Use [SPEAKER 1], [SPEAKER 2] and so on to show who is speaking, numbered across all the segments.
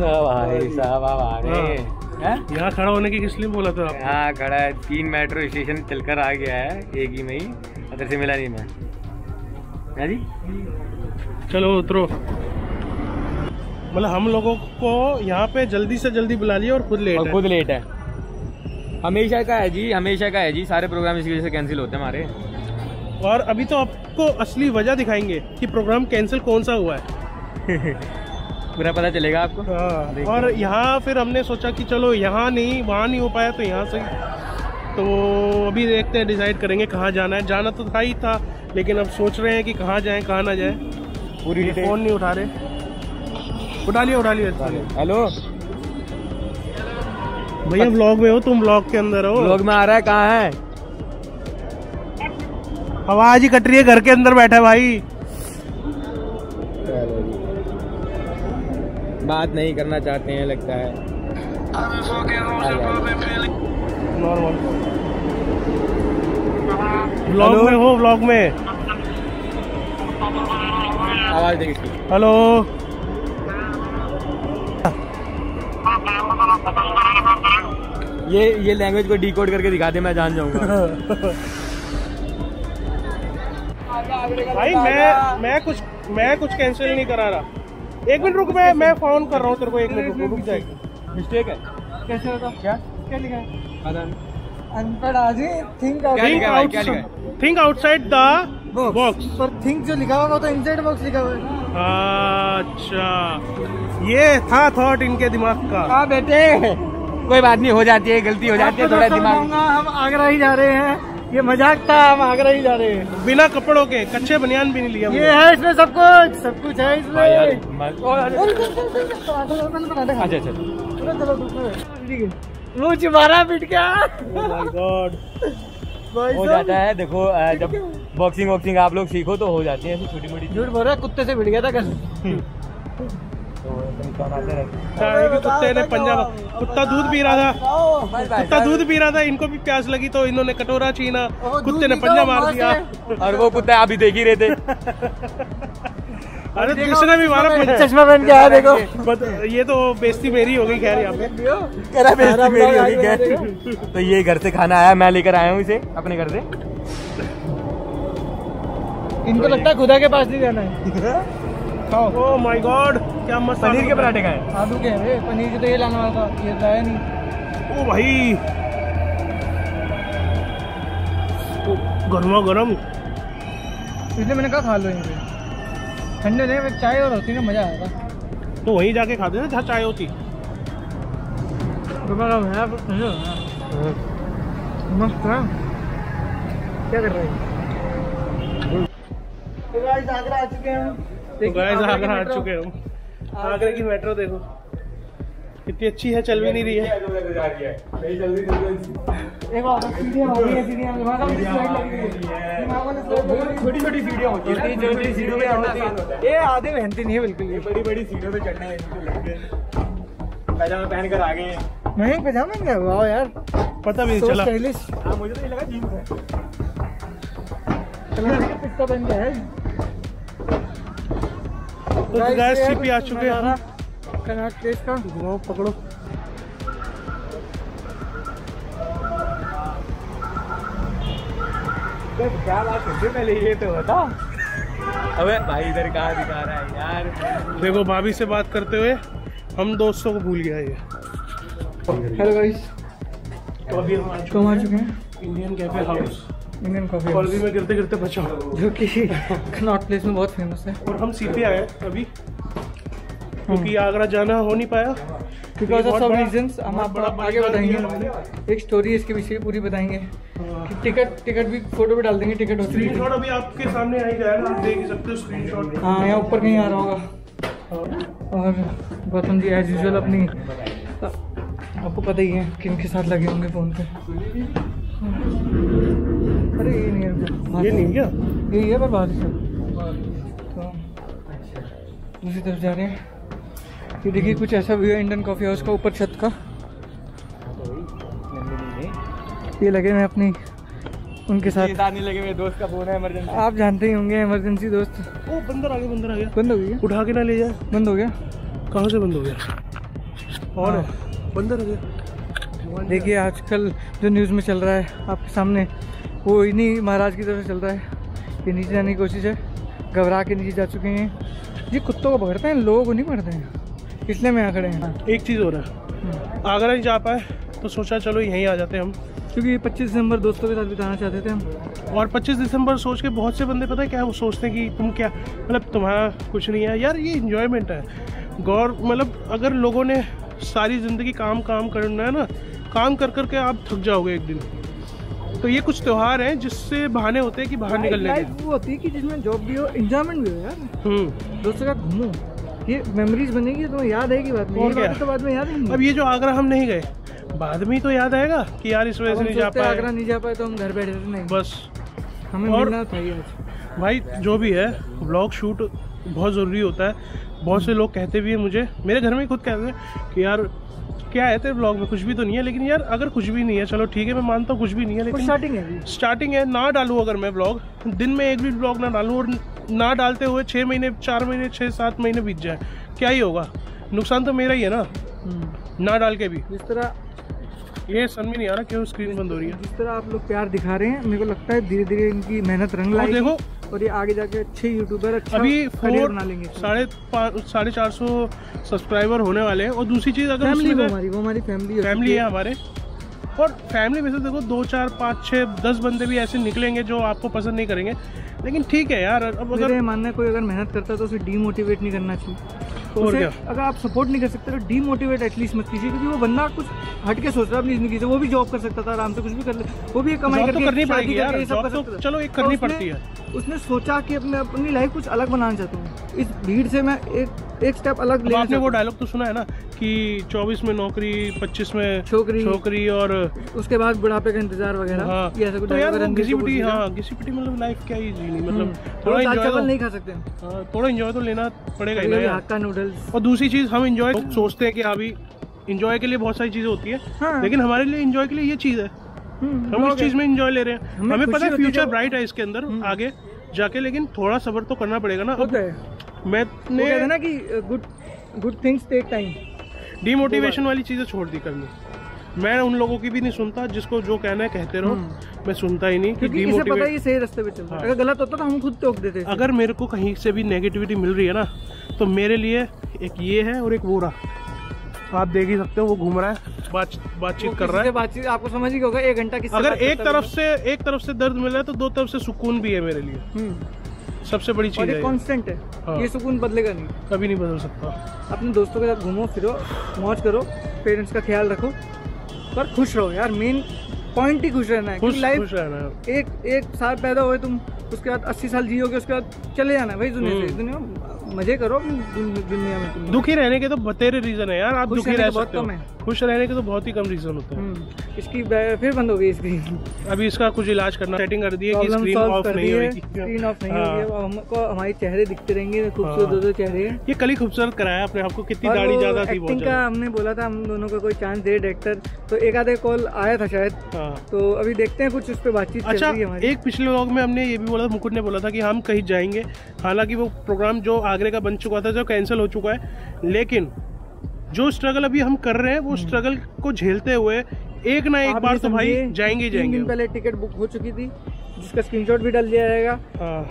[SPEAKER 1] भाई साहब आप आ गए।
[SPEAKER 2] यहाँ खड़ा होने की किस लिए बोला था
[SPEAKER 1] यहाँ खड़ा है तीन मेट्रो स्टेशन चलकर आ गया है एक ही में ही अदर से मिला नहीं मैं। जी?
[SPEAKER 2] चलो उतरो। मतलब हम लोगों को यहाँ पे जल्दी से जल्दी बुला लिया और खुद लेट
[SPEAKER 1] और
[SPEAKER 2] है।
[SPEAKER 1] खुद लेट है। हमेशा का है जी हमेशा का है जी सारे प्रोग्राम इसकी वजह से कैंसिल होते हैं हमारे।
[SPEAKER 2] और अभी तो आपको असली वजह दिखाएँगे कि प्रोग्राम कैंसिल कौन सा हुआ है।
[SPEAKER 1] पूरा पता चलेगा आपको?
[SPEAKER 2] हाँ, और यहाँ फिर हमने सोचा कि चलो यहाँ नहीं वहाँ नहीं हो पाया तो यहाँ से तो अभी देखते हैं डिसाइड करेंगे कहाँ जाना है। जाना तो था ही था लेकिन अब सोच रहे हैं कि कहाँ जाएँ कहाँ ना जाएँ।
[SPEAKER 1] पूरी
[SPEAKER 2] फ़ोन नहीं उठा रहे। उठा लिया उठा लिया।
[SPEAKER 1] हेलो?
[SPEAKER 2] भैया व्लॉग में हो तुम व्लॉग के अंदर हो।
[SPEAKER 1] लोग में आ रहा है कहाँ है?
[SPEAKER 2] आवाज़ ही कट रही है घर के अंदर बैठा भाई।
[SPEAKER 1] बात नहीं करना चाहते हैं लगता है। हेलो?
[SPEAKER 2] में हो व्लॉग में?
[SPEAKER 1] आवाज़ देखिए
[SPEAKER 2] हेलो
[SPEAKER 1] ये ये लैंग्वेज को डिकोड करके दिखा दे मैं जान जाऊँगा।
[SPEAKER 2] भाई मैं मैं कुछ मैं कुछ कैंसिल नहीं करा रहा। एक मिनट रुक मैं मैं फ़ोन कर रहा हूँ तेरे को एक मिनट रुक रुक जाएगी
[SPEAKER 1] मिस्टेक है।
[SPEAKER 3] कैसे होता
[SPEAKER 1] क्या?
[SPEAKER 3] क्या लिखा है?
[SPEAKER 1] पता नहीं।
[SPEAKER 3] अनपढ़ आदमी थिंक
[SPEAKER 2] आउटसाइड द बॉक्स
[SPEAKER 3] पर थिंक जो लिखा हुआ वो तो इनसाइड बॉक्स लिखा हुआ है।
[SPEAKER 2] अच्छा। ये था थॉट इनके दिमाग का।
[SPEAKER 1] हाँ बेटे। कोई बात नहीं हो जाती है गलती हो जाती है थोड़ा दिमाग
[SPEAKER 3] हम आगरा ही जा रहे हैं। ये मज़ाक था हम आगरा ही जा रहे हैं।
[SPEAKER 2] बिना कपड़ों के कच्चे बनियान भी नहीं लिया
[SPEAKER 3] ये है इसमें सब कुछ सब कुछ है इसमें। खा
[SPEAKER 1] अच्छा अच्छा।
[SPEAKER 3] है वो चिमारा पिट गया।
[SPEAKER 2] माय गॉड
[SPEAKER 3] भाई
[SPEAKER 1] हो जाता है देखो जब बॉक्सिंग वॉक्सिंग आप लोग सीखो तो हो जाती है ऐसी छोटी मोटी
[SPEAKER 3] झूठ बोल रहा है कुत्ते से भिड़ गया था कल।
[SPEAKER 1] तो हैं।
[SPEAKER 2] कुत्ते ने पंजाब कुत्ता दूध पी रहा था। कुत्ता दूध पी रहा था इनको भी प्यास लगी तो इन्होंने कटोरा छीना कुत्ते ने पंजा मार दिया।
[SPEAKER 1] और वो कुत्ता अभी देख ही रहे थे।
[SPEAKER 2] अरे किसने भी मारा
[SPEAKER 3] चश्मा पहन के आया देखो।
[SPEAKER 2] ये तो बेइज्जती मेरी हो गई खैर यहाँ पे।
[SPEAKER 1] बेइज्जती मेरी होगी
[SPEAKER 3] आगे
[SPEAKER 1] क्या? तो ये घर से खाना आया मैं लेकर आया हूँ इसे अपने घर से।
[SPEAKER 3] इनको लगता है खुदा के पास नहीं जाना है।
[SPEAKER 2] Oh my God. क्या मस्त
[SPEAKER 1] पनीर के पराठे खाए
[SPEAKER 3] आलू के है पनीर की तो ये लाने वाला था ये लाया नहीं।
[SPEAKER 2] ओ भाई। ओ, गर्मा गर्म।
[SPEAKER 3] इसलिए मैंने कहा खा लो यहीं पे ठंडे नहीं में चाय और होती ना मज़ा आएगा
[SPEAKER 2] तो वहीं जाके खाते थे जहाँ चाय होती।
[SPEAKER 3] दोबारा है हो। मस्त है क्या कर रहे हैं? तो गाइस आगरा आ चुके हैं।
[SPEAKER 2] तो गाइस आगरा आ चुके हम आगरा की मेट्रो देखो। कितनी अच्छी है चल भी नहीं रही है।
[SPEAKER 1] छोटी छोटी सीढ़ियाँ होती है।
[SPEAKER 3] छोटी छोटी सीढ़ियों पे चढ़ना आसान होता। ये आधे मेहनती नहीं है बिल्कुल ये।
[SPEAKER 1] बड़ी बड़ी सीढ़ियों पे चढ़ना है इनको लग गए पैजामा पहन कर आ गए हैं
[SPEAKER 3] मैं क्या वाह यार।
[SPEAKER 2] पता भी नहीं चला।
[SPEAKER 1] हाँ मुझे तो ये लगा जीन्स है।
[SPEAKER 3] पिस्ता बन गया है?
[SPEAKER 2] तो गैस सीपी आ चुके हैं।
[SPEAKER 3] कनाट प्लेस का।
[SPEAKER 2] घुमाओ पकड़ो।
[SPEAKER 1] क्या बात पहले ये तो बता अबे भाई इधर कहाँ दिखा रहा है यार?
[SPEAKER 2] देखो भाभी से बात करते हुए हम दोस्तों को भूल गया ये।
[SPEAKER 3] हेलो गाइस
[SPEAKER 2] तो अभी हम आ चुके
[SPEAKER 3] तो हम आ चुके हैं
[SPEAKER 2] Indian cafe house
[SPEAKER 3] Indian coffee
[SPEAKER 2] और मैं गिरते गिरते बचा।
[SPEAKER 3] जो कि कनॉट प्लेस में बहुत फ़ेमस है।
[SPEAKER 2] और हम सीधे आए अभी क्योंकि आगरा जाना हो नहीं पाया।
[SPEAKER 3] बिकॉज़ ऑफ़ सब रीजंस हम आपको आगे बताएँगे। एक स्टोरी इसके पीछे पूरी बताएँगे।
[SPEAKER 2] हाँ।
[SPEAKER 3] कि टिकट टिकट भी फ़ोटो भी डाल देंगे टिकट होती है।
[SPEAKER 2] स्क्रीनशॉट अभी आपके सामने आ ही जाएगा आप देख सकते हो स्क्रीनशॉट
[SPEAKER 3] हाँ यहाँ ऊपर कहीं आ रहा होगा। और गौतम जी एज यूजल अपनी आपको पता ही है किन के साथ लगे होंगे फ़ोन पे। अरे ये नहीं है।
[SPEAKER 2] ये नहीं क्या?
[SPEAKER 3] यही है पर बाहर से। तो दूसरी तरफ़ जा रहे हैं। ये देखिए कुछ ऐसा व्यू है इंडियन कॉफ़ी हाउस का ऊपर छत का। ये लगे मैं अपनी उनके साथ।
[SPEAKER 1] लगे मेरे दोस्त का फ़ोन है इमरजेंसी
[SPEAKER 3] आप जानते ही होंगे इमरजेंसी दोस्त।
[SPEAKER 2] ओ बंदर आ गया बंदर आ गया।
[SPEAKER 3] बंद हो है?
[SPEAKER 2] उठा के ना ले जाए
[SPEAKER 3] बंद हो गया?
[SPEAKER 2] कहाँ से बंद हो गया? और? बंदर आ गया।
[SPEAKER 3] देखिए आजकल जो न्यूज़ में चल रहा है आपके सामने वो इन्हीं महाराज की तरफ़ से चल रहा है। ये नीचे जाने की कोशिश है। घबरा के नीचे जा चुके हैं। ये कुत्तों को पकड़ते हैं लोगों को नहीं पकड़ते हैं। इसलिए मैं यहाँ खड़े हैं?
[SPEAKER 2] एक चीज़ हो। रहा है आगरा नहीं जा पाए तो सोचा चलो यहीं आ जाते हैं हम।
[SPEAKER 3] क्योंकि 25 दिसंबर दोस्तों के साथ बिताना चाहते थे हम।
[SPEAKER 2] और 25 दिसंबर सोच के बहुत से बंदे पता है क्या वो सोचते हैं कि तुम क्या मतलब तुम्हारा कुछ नहीं है। यार ये इन्जॉयमेंट है। गौर मतलब अगर लोगों ने सारी ज़िंदगी काम काम करना है ना काम कर कर के आप थक जाओगे एक दिन। तो ये कुछ त्योहार हैं जिससे बहाने होते हैं कि बाहर निकलने
[SPEAKER 3] लाइफ
[SPEAKER 2] के
[SPEAKER 3] वो होती है कि जिसमें जॉब भी हो इंजॉयमेंट भी हो यार।
[SPEAKER 2] हम्म।
[SPEAKER 3] दोस्तों के घूमो। ये मेमोरीज बनेगी तो याद आएगी बाद में। ये तो बाद में याद नहीं
[SPEAKER 2] अब ये जो आगरा हम नहीं गए बाद में ही तो याद आएगा कि यार इस वजह से नहीं जा पाए।
[SPEAKER 3] आगरा नहीं जा पाए तो हम घर बैठे नहीं
[SPEAKER 2] बस।
[SPEAKER 3] हमें
[SPEAKER 2] और-
[SPEAKER 3] मिलना था ही आज।
[SPEAKER 2] भाई जो भी है ब्लॉग शूट बहुत ज़रूरी होता है। बहुत से लोग कहते भी हैं मुझे। मेरे घर में खुद कहते हैं कि यार क्या है तेरे ब्लॉग में? कुछ भी तो नहीं है लेकिन यार अगर कुछ भी नहीं है चलो ठीक है मैं मानता हूँ कुछ भी नहीं है लेकिन
[SPEAKER 3] स्टार्टिंग है
[SPEAKER 2] स्टार्टिंग है ना डालूँ अगर मैं ब्लॉग दिन में एक भी ब्लॉग ना डालूँ और ना डालते हुए छः महीने चार महीने छः सात महीने बीत जाए क्या ही होगा? नुकसान तो मेरा ही है ना।
[SPEAKER 3] हम्म।
[SPEAKER 2] ना डाल के भी।
[SPEAKER 3] जिस तरह
[SPEAKER 2] ये समझ में नहीं आ रहा क्यों स्क्रीन बंद हो रही है?
[SPEAKER 3] जिस तरह आप लोग प्यार दिखा रहे हैं मेरे को लगता है धीरे धीरे इनकी मेहनत रंग लाएगी।
[SPEAKER 2] देखो
[SPEAKER 3] और ये आगे जाके अच्छे यूट्यूबर अच्छा
[SPEAKER 2] अभी फोर
[SPEAKER 3] बना लेंगे।
[SPEAKER 2] साढ़े साढ़े चार सौ सब्सक्राइबर होने वाले हैं। और दूसरी चीज़ अगर
[SPEAKER 3] फैमिली वो हमारी वो हमारी फैमिली
[SPEAKER 2] फैमिली है हमारे। और फैमिली में से देखो दो चार पाँच छः दस बंदे भी ऐसे निकलेंगे जो आपको पसंद नहीं करेंगे। लेकिन ठीक है यार अब अगर
[SPEAKER 3] मानना कोई अगर मेहनत करता है तो उसे डीमोटिवेट नहीं करना चाहिए। उसे अगर आप सपोर्ट नहीं कर सकते तो डीमोटिवेट एटलीस्ट मत कीजिए क्योंकि वो बंदा कुछ हटके सोच रहा है अपनी ज़िंदगी से। वो भी जॉब कर सकता था आराम से कुछ भी कर ले वो भी एक कमाई
[SPEAKER 2] तो
[SPEAKER 3] करके
[SPEAKER 2] करनी पड़ेगी यार
[SPEAKER 3] सब कर
[SPEAKER 2] तो
[SPEAKER 3] सकता।
[SPEAKER 2] चलो एक
[SPEAKER 3] तो
[SPEAKER 2] करनी पड़ती है।
[SPEAKER 3] उसने सोचा कि अपने अपनी लाइफ कुछ अलग बनाना चाहता हूँ। इस भीड़ से मैं एक एक स्टेप अलग ले
[SPEAKER 2] आपने वो डायलॉग तो सुना है ना कि 24 में नौकरी 25 में
[SPEAKER 3] छोकरी।
[SPEAKER 2] छोकरी और
[SPEAKER 3] उसके बाद बुढ़ापे का इंतज़ार वगैरह
[SPEAKER 2] हाँ।
[SPEAKER 3] ये ऐसा कुछ
[SPEAKER 2] तो यार
[SPEAKER 3] कपूर
[SPEAKER 2] पिटी हाँ घिसी पिटी मतलब लाइफ क्या ही जीनी मतलब
[SPEAKER 3] हम्म।
[SPEAKER 2] थोड़ा इंजॉय तो
[SPEAKER 3] नहीं खा सकते।
[SPEAKER 2] हाँ, थोड़ा इंजॉय तो लेना पड़ेगा ही ना
[SPEAKER 3] नूडल्स
[SPEAKER 2] और दूसरी चीज़ हम इंजॉय सोचते हैं कि हाँ भी इंजॉय के लिए बहुत सारी चीज़ें होती है
[SPEAKER 3] हाँ।
[SPEAKER 2] लेकिन हमारे लिए इंजॉय के लिए ये चीज़ है।
[SPEAKER 3] हम्म,
[SPEAKER 2] हम इस चीज़ में इंजॉय ले रहे हैं।
[SPEAKER 3] हमें
[SPEAKER 2] हमें पता है फ्यूचर ब्राइट है इसके अंदर आगे जाके लेकिन थोड़ा सब्र तो करना पड़ेगा ना।
[SPEAKER 3] है।
[SPEAKER 2] मैंने
[SPEAKER 3] ना कि good good things take time
[SPEAKER 2] demotivation वाली चीज़ें छोड़ दी करनी। मैं उन लोगों की भी नहीं सुनता जिसको जो कहना है कहते रहो। मैं सुनता ही नहीं कि
[SPEAKER 3] क्योंकि इसे पता है ये सही रास्ते पे चल रहा है।
[SPEAKER 2] हाँ।
[SPEAKER 3] अगर गलत होता तो हम खुद टोक देते।
[SPEAKER 2] अगर मेरे को कहीं से भी नेगेटिविटी मिल रही है ना तो मेरे लिए एक ये है और एक वो रहा। तो आप देख ही सकते हो वो घूम रहा है। बात बातचीत कर रहा है।
[SPEAKER 3] बातचीत आपको समझ ही होगा एक घंटा किससे
[SPEAKER 2] अगर एक तरफ़ से एक तरफ़ से दर्द मिल रहा है तो दो तरफ़ से सुकून भी है मेरे लिए।
[SPEAKER 3] हम्म,
[SPEAKER 2] सबसे बड़ी चीज़
[SPEAKER 3] ये
[SPEAKER 2] है
[SPEAKER 3] कांस्टेंट है।
[SPEAKER 2] हाँ।
[SPEAKER 3] ये सुकून बदलेगा नहीं।
[SPEAKER 2] कभी नहीं बदल सकता।
[SPEAKER 3] अपने दोस्तों के साथ घूमो फिरो मौज करो पेरेंट्स का ख्याल रखो पर खुश रहो यार। मेन पॉइंट ही खुश रहना है
[SPEAKER 2] खुश
[SPEAKER 3] लाइफ
[SPEAKER 2] खुश रहना है।
[SPEAKER 3] एक एक साल पैदा हुए तुम उसके बाद अस्सी साल जियोगे उसके बाद चले जाना है। भाई दुनिया से।
[SPEAKER 2] हम्म।
[SPEAKER 3] दुनिया मज़े करो दुनिया में
[SPEAKER 2] दुखी रहने के तो बतेरे रीजन है यार आप दुखी रह सकते हो। खुश रहने के तो बहुत ही कम रीजन होता है।
[SPEAKER 3] हम्म, इसकी फिर बंद हो गई स्क्रीन
[SPEAKER 2] अभी इसका कुछ इलाज करना सेटिंग कर दी है कि स्क्रीन ऑफ़ नहीं होगी
[SPEAKER 3] स्क्रीन ऑफ़ नहीं
[SPEAKER 2] हाँ।
[SPEAKER 3] होगी हमको हमारे चेहरे दिखते रहेंगे खूबसूरत
[SPEAKER 2] हाँ।
[SPEAKER 3] दो चेहरे।
[SPEAKER 2] ये कल ही खूबसूरत कराया अपने आपको कितनी दाढ़ी ज़्यादा थी
[SPEAKER 3] एक्टिंग का हमने बोला था हम दोनों का कोई चांस दे डायरेक्टर तो एक आधे कॉल आया था शायद।
[SPEAKER 2] हाँ।
[SPEAKER 3] तो अभी देखते हैं कुछ उस पर बातचीत
[SPEAKER 2] अच्छा एक पिछले व्लॉग में हमने ये भी बोला था मुकुट ने बोला था कि हम कहीं जाएँगे। हालाँकि वो प्रोग्राम जो आगरे का बन चुका था जो कैंसिल हो चुका है। लेकिन जो स्ट्रगल अभी हम कर रहे हैं वो स्ट्रगल को झेलते हुए एक ना एक
[SPEAKER 3] हम्म।
[SPEAKER 2] बार तो भाई जाएँगे जाएँगे।
[SPEAKER 3] पहले टिकट बुक हो चुकी थी जिसका स्क्रीनशॉट भी डाल दिया जाएगा।
[SPEAKER 2] हाँ,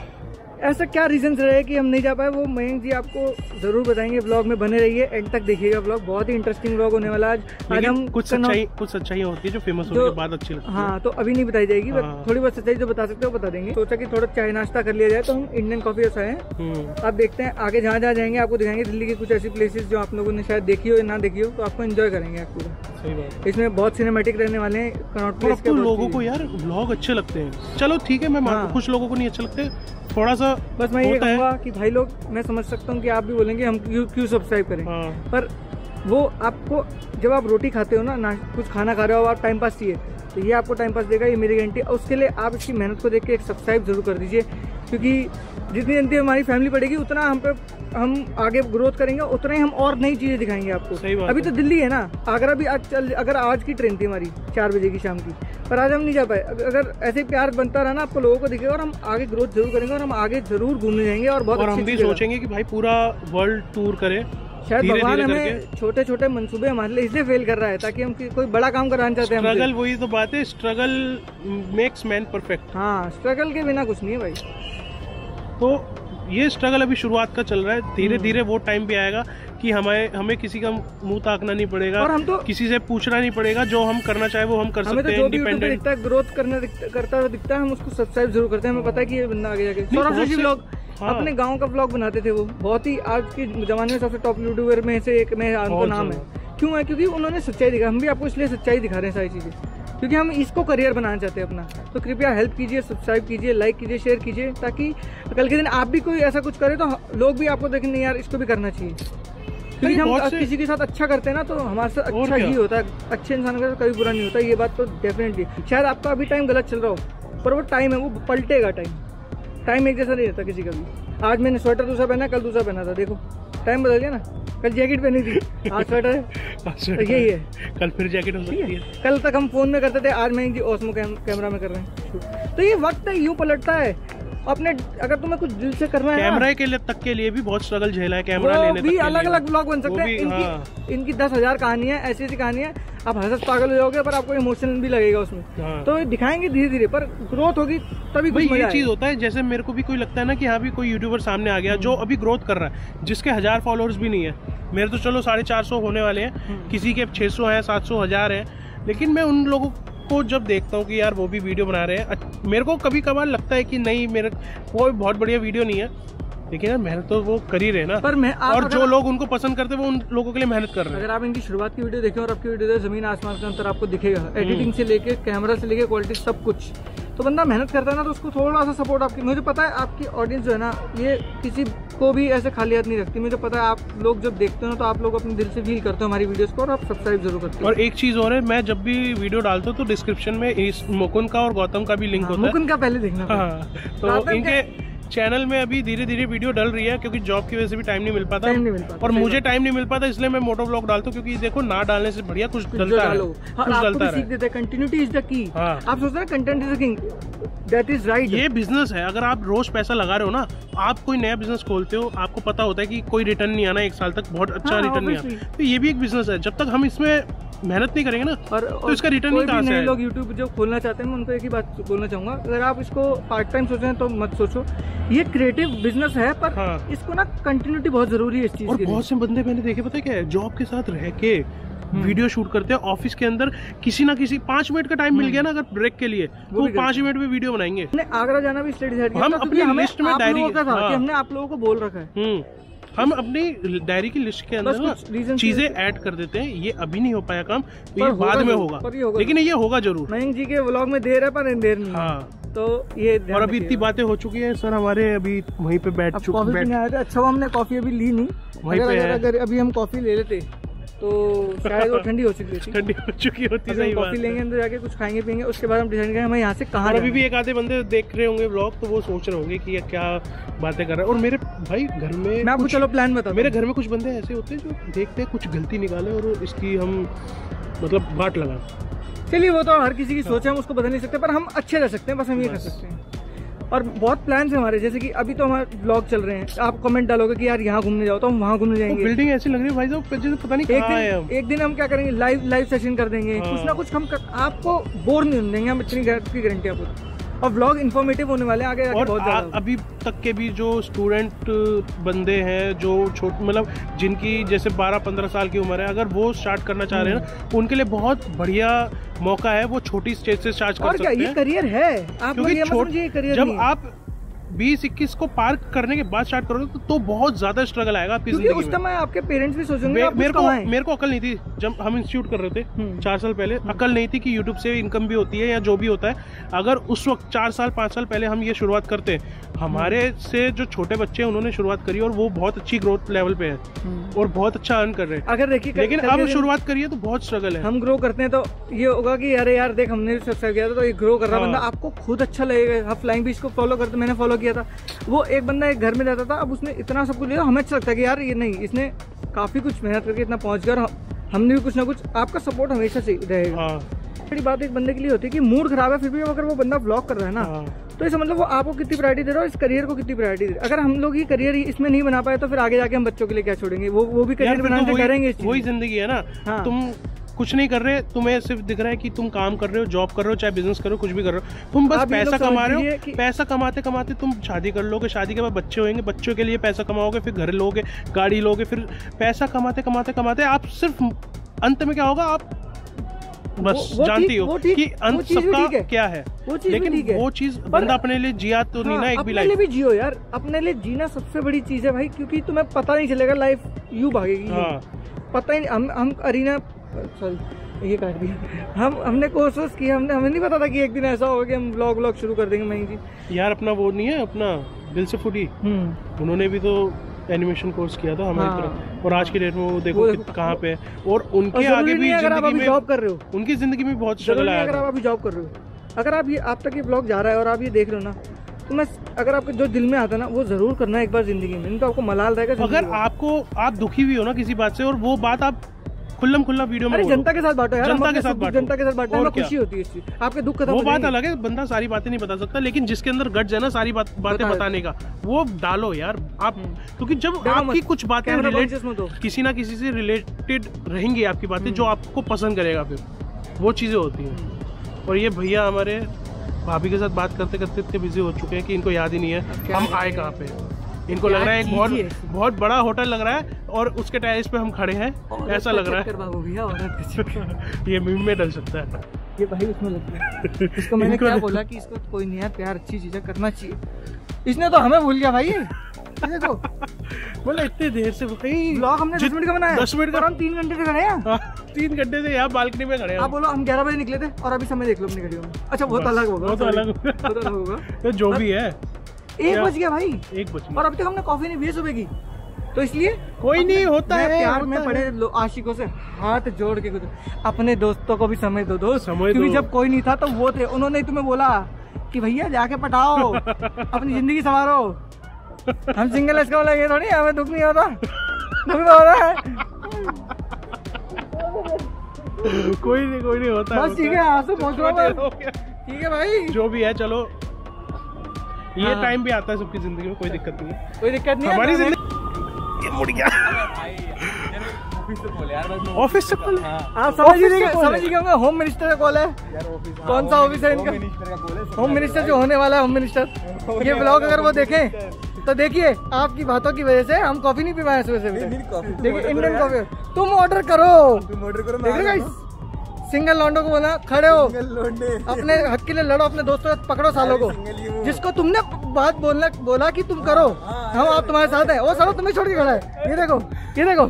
[SPEAKER 3] ऐसा क्या रीजन रहे कि हम नहीं जा पाए? वो मयंक जी आपको ज़रूर बताएँगे। ब्लॉग में बने रहिए एंड तक देखिएगा ब्लॉग बहुत ही इंटरेस्टिंग ब्लॉग होने वाला आज। आज हम
[SPEAKER 2] कुछ सच्चाई कुछ सच्चाई होती है जो फ़ेमस होने के बाद अच्छी लगती है
[SPEAKER 3] हाँ। तो अभी नहीं बताई जाएगी बट
[SPEAKER 2] हाँ।
[SPEAKER 3] थोड़ी बहुत सच्चाई जो बता सकते हो बता देंगे। सोचा कि थोड़ा चाय नाश्ता कर लिया जाए तो हम इंडियन कॉफ़ी आए हैं। आप देखते हैं आगे जहाँ जहाँ जाएँगे आपको दिखाएँगे दिल्ली की कुछ ऐसी प्लेसेस जो आप लोगों ने शायद देखी हो या ना देखी हो तो आपको एंजॉय करेंगे आप पूरा। इसमें बहुत सिनेमेटिक रहने वाले हैं
[SPEAKER 2] लोगों को यार ब्लॉग अच्छे लगते हैं। चलो ठीक है मैं हाँ। कुछ लोगों को नहीं अच्छे लगते। थोड़ा सा
[SPEAKER 3] बस मैं ये कहूँगा कि भाई लोग मैं समझ सकता हूँ कि आप भी बोलेंगे हम क्यों क्यों सब्सक्राइब करें।
[SPEAKER 2] हाँ।
[SPEAKER 3] पर वो आपको जब आप रोटी खाते हो ना ना कुछ खाना खा रहे हो आप टाइम पास चाहिए तो ये आपको टाइम पास देगा ये मेरी गारंटी है उसके लिए आप इसकी मेहनत को देख के एक सब्सक्राइब ज़रूर कर दीजिए क्योंकि जितनी जल्दी हमारी फैमिली बढ़ेगी उतना हम पे हम आगे ग्रोथ करेंगे उतना ही हम और नई चीज़ें दिखाएँगे आपको।
[SPEAKER 2] सही बात
[SPEAKER 3] अभी तो दिल्ली है ना? आगरा भी आज चल अगर आज की ट्रेन थी हमारी चार बजे की शाम की पर आज हम नहीं जा पाए। अगर- अगर ऐसे प्यार बनता रहा ना आपको लोगों को दिखेगा और हम आगे ग्रोथ ज़रूर करेंगे और हम आगे ज़रूर घूमने जाएँगे और बहुत
[SPEAKER 2] और हम भी सोचेंगे कि भाई पूरा वर्ल्ड टूर करें
[SPEAKER 3] शायद भगवान हमें छोटे छोटे मंसूबे हमारे लिए इसलिए फेल कर रहा है ताकि हम कोई बड़ा काम कराना चाहते हैं
[SPEAKER 2] स्ट्रगल वही तो बात है स्ट्रगल मेक्स मैन परफेक्ट
[SPEAKER 3] हाँ स्ट्रगल के बिना कुछ नहीं है भाई।
[SPEAKER 2] तो ये स्ट्रगल अभी शुरुआत का चल रहा है धीरे। धीरे वो टाइम भी आएगा कि हमें हमें किसी का मुँह ताकना नहीं पड़ेगा
[SPEAKER 3] और हम तो
[SPEAKER 2] किसी से पूछना नहीं पड़ेगा जो हम करना चाहे वो हम कर
[SPEAKER 3] तो
[SPEAKER 2] सकते हैं इंडिपेंडेंट
[SPEAKER 3] दिखता है ग्रोथ करना दिखता- करता हुआ दिखता है हम उसको सब्सक्राइब ज़रूर करते हैं हमें पता है कि ये बंदा आगे जाके सौरभ जोशी ब्लॉग
[SPEAKER 2] हाँ।
[SPEAKER 3] अपने गाँव का ब्लॉग बनाते थे वो बहुत ही आज के जमाने में सबसे टॉप यूट्यूबर में से एक में उनका नाम है। क्यों है क्योंकि उन्होंने सच्चाई दिखा हम भी आपको इसलिए सच्चाई दिखा रहे हैं सारी चीज़ें क्योंकि हम इसको करियर बनाना चाहते हैं अपना। तो कृपया हेल्प कीजिए सब्सक्राइब कीजिए लाइक कीजिए शेयर कीजिए ताकि कल के दिन आप भी कोई ऐसा कुछ करें तो लोग भी आपको देखें नहीं यार इसको भी करना चाहिए। क्योंकि हम किसी के साथ अच्छा करते हैं ना तो हमारे साथ अच्छा ही होता है। अच्छे इंसान के साथ कभी बुरा नहीं होता ये बात तो डेफिनेटली शायद आपका अभी टाइम गलत चल रहा हो पर वो टाइम है वो पलटेगा टाइम टाइम एक जैसा नहीं रहता किसी का भी। आज मैंने स्वेटर दूसरा पहना कल दूसरा पहना था देखो। टाइम बदल गया ना? कल जैकेट पहनी थी। आज स्वेटर तो यही है।
[SPEAKER 2] कल फिर जैकेट हो सकती
[SPEAKER 3] है। कल तक हम फ़ोन में करते थे आज मैं जी ओसमो कैमरा में कर रहे हैं। तो ये वक्त है यूँ पलटता है। अपने अगर तुम्हें कुछ दिल से करना है
[SPEAKER 2] कैमरा के लिए तक के लिए भी बहुत स्ट्रगल झेला है कैमरा लेने
[SPEAKER 3] भी अलग अलग ब्लॉग बन सकते हैं इनकी
[SPEAKER 2] हाँ।
[SPEAKER 3] इनकी दस हज़ार कहानियाँ ऐसी ऐसी कहानियाँ आप हंस पागल हो जाओगे पर आपको इमोशन भी लगेगा उसमें
[SPEAKER 2] हाँ।
[SPEAKER 3] तो दिखाएँगे धीरे धीरे पर ग्रोथ होगी तभी
[SPEAKER 2] भाई
[SPEAKER 3] कुछ
[SPEAKER 2] ये चीज़ होता है जैसे मेरे को भी कोई लगता है ना कि हाँ भी कोई यूट्यूबर सामने आ गया जो। अभी ग्रोथ कर रहा है जिसके हज़ार फॉलोअर्स भी नहीं है मेरे तो चलो साढ़े चार सौ होने वाले हैं
[SPEAKER 3] हम्म।
[SPEAKER 2] किसी के छह सौ है सात सौ हज़ार है लेकिन मैं उन लोगों को जब देखता हूँ कि यार वो भी वीडियो बना रहे हैं मेरे को कभी कभार लगता है कि नहीं मेरे वो बहुत बढ़िया वीडियो नहीं है। लेकिन यार मेहनत तो वो कर ही रहे ना।
[SPEAKER 3] पर मैं
[SPEAKER 2] और जो लोग उनको पसंद करते हैं वो उन लोगों के लिए मेहनत कर रहे हैं।
[SPEAKER 3] अगर आप इनकी शुरुआत की वीडियो देखें और आपकी वीडियो देखें ज़मीन आसमान का अंतर आपको दिखेगा
[SPEAKER 2] हम्म।
[SPEAKER 3] एडिटिंग से लेके कैमरा से लेके क्वालिटी सब कुछ। तो बंदा मेहनत करता है ना तो उसको थोड़ा सा सपोर्ट आपकी मुझे पता है आपकी ऑडियंस जो है ना ये किसी को भी ऐसे खाली हाथ नहीं रखती। मुझे पता है आप लोग जब देखते हो तो आप लोग अपने दिल से फील करते हो हमारी वीडियोस को और आप सब्सक्राइब ज़रूर करते हो।
[SPEAKER 2] और एक चीज़ और है मैं जब भी वीडियो डालता हूँ तो डिस्क्रिप्शन में इस मुकुंद का और गौतम का भी लिंक
[SPEAKER 3] हाँ,
[SPEAKER 2] होता है।
[SPEAKER 3] मुकुंद का पहले देखना।
[SPEAKER 2] हाँ तो इनके चैनल में अभी धीरे धीरे वीडियो डल रही है क्योंकि जॉब की वजह से भी टाइम नहीं मिल पाता।
[SPEAKER 3] टाइम नहीं मिल पाता,
[SPEAKER 2] और मुझे टाइम नहीं मिल पाता इसलिए मैं मोटो ब्लॉग डालता हूँ क्योंकि देखो ना डालने से बढ़िया कुछ डलता है।
[SPEAKER 3] हाँ,
[SPEAKER 2] कुछ डलता है।
[SPEAKER 3] कंटिन्यूटी इज़ द की
[SPEAKER 2] हाँ।
[SPEAKER 3] आप सोचते हैं content is the king that is right
[SPEAKER 2] ये बिज़नेस है। अगर आप रोज पैसा लगा रहे हो ना आप कोई नया बिज़नेस खोलते हो आपको पता होता है कि कोई रिटर्न नहीं आना एक साल तक बहुत अच्छा
[SPEAKER 3] हाँ,
[SPEAKER 2] रिटर्न नहीं आना। तो ये भी एक बिज़नेस है। जब तक हम इसमें मेहनत नहीं करेंगे ना
[SPEAKER 3] और,
[SPEAKER 2] तो इसका रिटर्न ही से
[SPEAKER 3] नए लोग यूट्यूब जो खोलना चाहते हैं मैं उनको एक ही बात बोलना चाहूँगा। अगर आप इसको पार्ट टाइम सोच रहे हैं तो मत सोचो। ये क्रिएटिव बिज़नेस है पर
[SPEAKER 2] हाँ।
[SPEAKER 3] इसको ना कंटिन्यूटी बहुत ज़रूरी है इस चीज़
[SPEAKER 2] और
[SPEAKER 3] के
[SPEAKER 2] बहुत से बंदे मैंने देखे पता है क्या है? जॉब के साथ रह के
[SPEAKER 3] हम्म।
[SPEAKER 2] वीडियो शूट करते हैं ऑफ़िस के अंदर किसी ना किसी पाँच मिनट का टाइम मिल गया ना अगर ब्रेक के लिए तो पाँच मिनट में वीडियो बनाएँगे।
[SPEAKER 3] आगरा जाना भी
[SPEAKER 2] हम
[SPEAKER 3] था,
[SPEAKER 2] अपनी लिस्ट में डायरी- हाँ।
[SPEAKER 3] हमने आप लोगों को बोल रखा है।
[SPEAKER 2] हम्म। हम अपनी डायरी की लिस्ट के अंदर ना चीज़ें ऐड कर देते हैं। ये अभी नहीं हो पाया काम तो ये बाद में होगा। लेकिन ये होगा ज़रूर।
[SPEAKER 3] मयंक जी के व्लॉग में देर है पर देर नहीं है।
[SPEAKER 2] हाँ।
[SPEAKER 3] तो ये
[SPEAKER 2] और अभी इतनी बातें हो चुकी है सर हमारे अभी वहीं पे बैठ चुके
[SPEAKER 3] थे। अच्छा वो हमने कॉफ़ी अभी ली नहीं।
[SPEAKER 2] वहीं पे
[SPEAKER 3] अगर अभी हम कॉफ़ी ले लेते तो शायद वो ठंडी हो चुकी होती।
[SPEAKER 2] ठंडी हो चुकी होती सही
[SPEAKER 3] कॉफ़ी लेंगे अंदर जाके कुछ खाएँगे पियेंगे उसके बाद हम डिसाइड करेंगे हमें यहाँ से कहाँ
[SPEAKER 2] अभी भी एक आधे बंदे देख रहे होंगे ब्लॉग तो वो सोच रहे होंगे कि ये क्या बातें कर रहे हैं। और मेरे भाई घर में।
[SPEAKER 3] मैं आपको
[SPEAKER 2] कुछ-
[SPEAKER 3] चलो प्लान बताता
[SPEAKER 2] मेरे घर में कुछ बंदे ऐसे होते हैं जो देखते हैं कुछ गलती निकाले और इसकी हम मतलब बाट लगा
[SPEAKER 3] चलिए वो तो हर किसी की सोच है हम उसको बदल नहीं सकते पर हम अच्छे रह सकते हैं बस हम ये कर सकते हैं। और बहुत प्लान है हमारे जैसे की अभी तो हमारे ब्लॉग चल रहे हैं। आप कमेंट डालोगे की यार यहाँ घूमने जाओ तो हम वहाँ घूमने जाएँगे।
[SPEAKER 2] बिल्डिंग ऐसी लग रही है भाई साहब जैसे पता नहीं
[SPEAKER 3] एक दिन एक दिन हम क्या करेंगे? लाइव लाइव सेशन कर देंगे।
[SPEAKER 2] हाँ।
[SPEAKER 3] कुछ ना कुछ हम आपको बोर नहीं देंगे हम इतनी की गारंटी आपको और व्लॉग इन्फॉर्मेटिव होने वाले आगे
[SPEAKER 2] और
[SPEAKER 3] बहुत
[SPEAKER 2] आ, अभी तक के भी जो स्टूडेंट बंदे हैं जो छोट मतलब जिनकी जैसे 12-15 साल की उम्र है अगर वो स्टार्ट करना चाह रहे हैं ना उनके लिए बहुत बढ़िया मौका है वो छोटी स्टेज से स्टार्ट कर सकते
[SPEAKER 3] ये
[SPEAKER 2] हैं।
[SPEAKER 3] करियर है। आप
[SPEAKER 2] क्योंकि छोट
[SPEAKER 3] ये करियर
[SPEAKER 2] जब आप 20 21 को पार करने के बाद स्टार्ट करोगे तो, तो बहुत ज़्यादा स्ट्रगल आएगा आपकी
[SPEAKER 3] क्योंकि
[SPEAKER 2] ज़िंदगी
[SPEAKER 3] उस समय आपके पेरेंट्स भी सोचेंगे आप
[SPEAKER 2] मेरे को मेरे को अकल नहीं थी जब हम इंस्टीट्यूट कर रहे थे
[SPEAKER 3] हम्म।
[SPEAKER 2] चार साल पहले। अकल नहीं थी कि यूट्यूब से इनकम भी होती है या जो भी होता है। अगर उस वक्त चार साल पाँच साल पहले हम ये शुरुआत करते हमारे से जो छोटे बच्चे हैं उन्होंने शुरुआत करी और वो बहुत अच्छी ग्रोथ लेवल पे है
[SPEAKER 3] हम्म।
[SPEAKER 2] और बहुत अच्छा अर्न कर रहे हैं।
[SPEAKER 3] अगर देखिए
[SPEAKER 2] लेकिन अब शुरुआत करिए तो बहुत स्ट्रगल है।
[SPEAKER 3] हम ग्रो करते हैं तो ये होगा कि अरे यार देख हमने भी सब्सक्राइब किया था तो ये ग्रो कर रहा
[SPEAKER 2] हाँ।
[SPEAKER 3] बंदा आपको खुद अच्छा लगेगा। आप फ्लाइंग बीच को फॉलो करते मैंने फॉलो किया था। वो एक बंदा एक घर में रहता था अब उसने इतना सब कुछ लिया हमें अच्छा लगता है कि यार ये नहीं इसने काफ़ी कुछ मेहनत करके इतना पहुँच गया और हमने भी कुछ ना कुछ आपका सपोर्ट हमेशा से रहेगा।
[SPEAKER 2] हाँ।
[SPEAKER 3] बड़ी बात एक बंदे के लिए होती है कि मूड खराब है फिर भी अगर वो बंदा ब्लॉग कर रहा है ना
[SPEAKER 2] हाँ।
[SPEAKER 3] तो इसे मतलब वो आपको कितनी प्रायोरिटी दे रहा है इस करियर को कितनी प्रायोरिटी दे रहा है। अगर हम लोग ये करियर इसमें नहीं बना पाए तो फिर आगे जाके हम बच्चों के लिए क्या छोड़ेंगे? वो वो भी करियर बनाने
[SPEAKER 2] तो
[SPEAKER 3] से करेंगे
[SPEAKER 2] वही। ज़िंदगी है ना।
[SPEAKER 3] हाँ।
[SPEAKER 2] तुम कुछ नहीं कर रहे तुम्हें सिर्फ़ दिख रहा है कि तुम काम कर रहे हो जॉब कर रहे हो चाहे बिज़नेस करो कुछ भी कर रहे हो। तुम बस पैसा कमा रहे हो पैसा कमाते कमाते तुम शादी कर लोगे शादी के बाद बच्चे होंगे बच्चों के लिए पैसा कमाओगे फिर घर लोगे गाड़ी लोगे फिर पैसा कमाते कमाते कमाते आप सिर्फ़ अंत में क्या होगा आप बस
[SPEAKER 3] वो- वो
[SPEAKER 2] जानती हो कि अंत सबका। क्या है।
[SPEAKER 3] वो
[SPEAKER 2] लेकिन
[SPEAKER 3] है।
[SPEAKER 2] वो चीज़ बंदा अपने लिए जिया तो नहीं
[SPEAKER 3] हाँ,
[SPEAKER 2] ना एक भी
[SPEAKER 3] अपने
[SPEAKER 2] लाइफ
[SPEAKER 3] लिए भी जियो यार अपने लिए जीना सबसे बड़ी चीज़ है भाई क्योंकि तुम्हें पता नहीं चलेगा लाइफ यू भागेगी।
[SPEAKER 2] हाँ।
[SPEAKER 3] पता ही नहीं हम हम अरीना सॉरी ये काट दिया। हम हमने कोशिश की हमने हमें नहीं पता था कि एक दिन ऐसा होगा कि हम ब्लॉग व्लॉग शुरू कर देंगे मही जी।
[SPEAKER 2] यार अपना वो नहीं है अपना दिल से फुटी।
[SPEAKER 3] हम्म।
[SPEAKER 2] उन्होंने भी तो एनिमेशन कोर्स किया था हमारी
[SPEAKER 3] हाँ।
[SPEAKER 2] और आज की डेट में वो देखो कहाँ पे है। और
[SPEAKER 3] और
[SPEAKER 2] उनके
[SPEAKER 3] ज़रूरी
[SPEAKER 2] आगे भी
[SPEAKER 3] अगर आप अभी जॉब कर रहे हो।
[SPEAKER 2] उनकी ज़िंदगी में बहुत स्ट्रगल आया
[SPEAKER 3] अगर आप अभी जॉब कर रहे हो। अगर आप ये आप तक ये ब्लॉग जा रहा है और आप ये देख रहे हो ना तो मैं अगर आपके जो दिल में आता ना वो ज़रूर करना है एक बार ज़िंदगी में। नहीं तो आपको मलाल रहेगा
[SPEAKER 2] अगर आपको आप दुखी भी हो ना किसी बात से और वो बात आप खुल्लम खुल्ला वीडियो में
[SPEAKER 3] जनता के साथ बांटो यार
[SPEAKER 2] जनता के साथ बांटो।
[SPEAKER 3] जनता के साथ बांटो हमें खुशी होती है इस चीज़ आपके दुख खत्म
[SPEAKER 2] वो बात अलग है बंदा सारी बातें नहीं बता सकता लेकिन जिसके अंदर गट्स है ना सारी बात बातें बताने का वो डालो यार। आप
[SPEAKER 3] हम्म।
[SPEAKER 2] क्योंकि जब आपकी कुछ बातें। किसी ना किसी से रिलेटेड रहेंगी आपकी बातें
[SPEAKER 3] हम्म।
[SPEAKER 2] जो आपको पसंद करेगा फिर। वो चीज़ें होती हैं। और ये भैया हमारे भाभी के साथ बात करते करते इतने बिज़ी हो चुके हैं कि इनको याद ही नहीं है। हम आए कहाँ पे? इनको लग रहा है एक बहुत बहुत बड़ा होटल लग रहा है और उसके टाइल्स पे हम खड़े हैं। ऐसा लग रहा। है। ये मीम में डल सकता है।
[SPEAKER 3] ये भाई उसमें लग गया। इसको मैंने क्या बोला कि इसको कोई नहीं है प्यार अच्छी चीज़ें करना चाहिए। इसने तो हमें भूल गया भाई। देखो
[SPEAKER 2] बोला इतने देर से भाई
[SPEAKER 3] ब्लॉग हमने दस मिनट का बनाया।
[SPEAKER 2] दस मिनट का
[SPEAKER 3] हम तीन घंटे से खड़े हैं।
[SPEAKER 2] हाँ, तीन घंटे से यहाँ बालकनी में खड़े हैं।
[SPEAKER 3] आप बोलो हम ग्यारह बजे निकले थे और अभी समय देख लो अपनी घड़ियों में अच्छा वो तो अलग होगा
[SPEAKER 2] वो तो अलग होगा।
[SPEAKER 3] तो अलग होगा।
[SPEAKER 2] तो जो भी है।
[SPEAKER 3] एक बज गया भाई।
[SPEAKER 2] एक बच
[SPEAKER 3] और अभी तक हमने कॉफ़ी नहीं पी सुबह की। तो इसलिए
[SPEAKER 2] कोई नहीं होता है
[SPEAKER 3] प्यार
[SPEAKER 2] होता
[SPEAKER 3] में। पड़े आशिकों से हाथ जोड़ के अपने दोस्तों को भी समय दो दोस्त।
[SPEAKER 2] समय
[SPEAKER 3] क्योंकि जब कोई नहीं था तो वो थे। उन्होंने तुम्हें बोला कि भैया जाके पटाओ अपनी ज़िंदगी संवारो। हम सिंगल इसका बोला ये थोड़ी हमें दुख नहीं होता। दुख तो हो रहा है।
[SPEAKER 2] कोई नहीं कोई नहीं होता
[SPEAKER 3] बस ठीक है। आँसू पहुँच रहा। ठीक है भाई।
[SPEAKER 2] जो भी है चलो। ये
[SPEAKER 3] हाँ।
[SPEAKER 2] टाइम भी आता है सबकी ज़िंदगी में कोई दिक्कत नहीं है।
[SPEAKER 3] कोई दिक्कत नहीं
[SPEAKER 2] हमारी ज़िंदगी ये मुड़ गया। ऑफ़िस से बोल
[SPEAKER 3] आप समझ ही नहीं समझ ही होंगे होम मिनिस्टर का कॉल है। कौन सा ऑफ़िस है इनका? होम मिनिस्टर जो होने वाला है होम मिनिस्टर ये ब्लॉग अगर वो देखें तो देखिए आपकी बातों की वजह से हम कॉफ़ी नहीं पी पाए सुबह से। अभी देखिए इंडियन कॉफ़ी तुम ऑर्डर करो।
[SPEAKER 4] तुम ऑर्डर करो
[SPEAKER 3] हो। सिंगल लॉन्डो को बोला खड़े हो। अपने हक के लिए लड़ो अपने दोस्तों को पकड़ो सालों को। जिसको तुमने बात बोलना बोला कि तुम करो हम आप तुम्हारे साथ है। वो सालों तुम्हें छोड़ के खड़ा है। ये देखो ये देखो।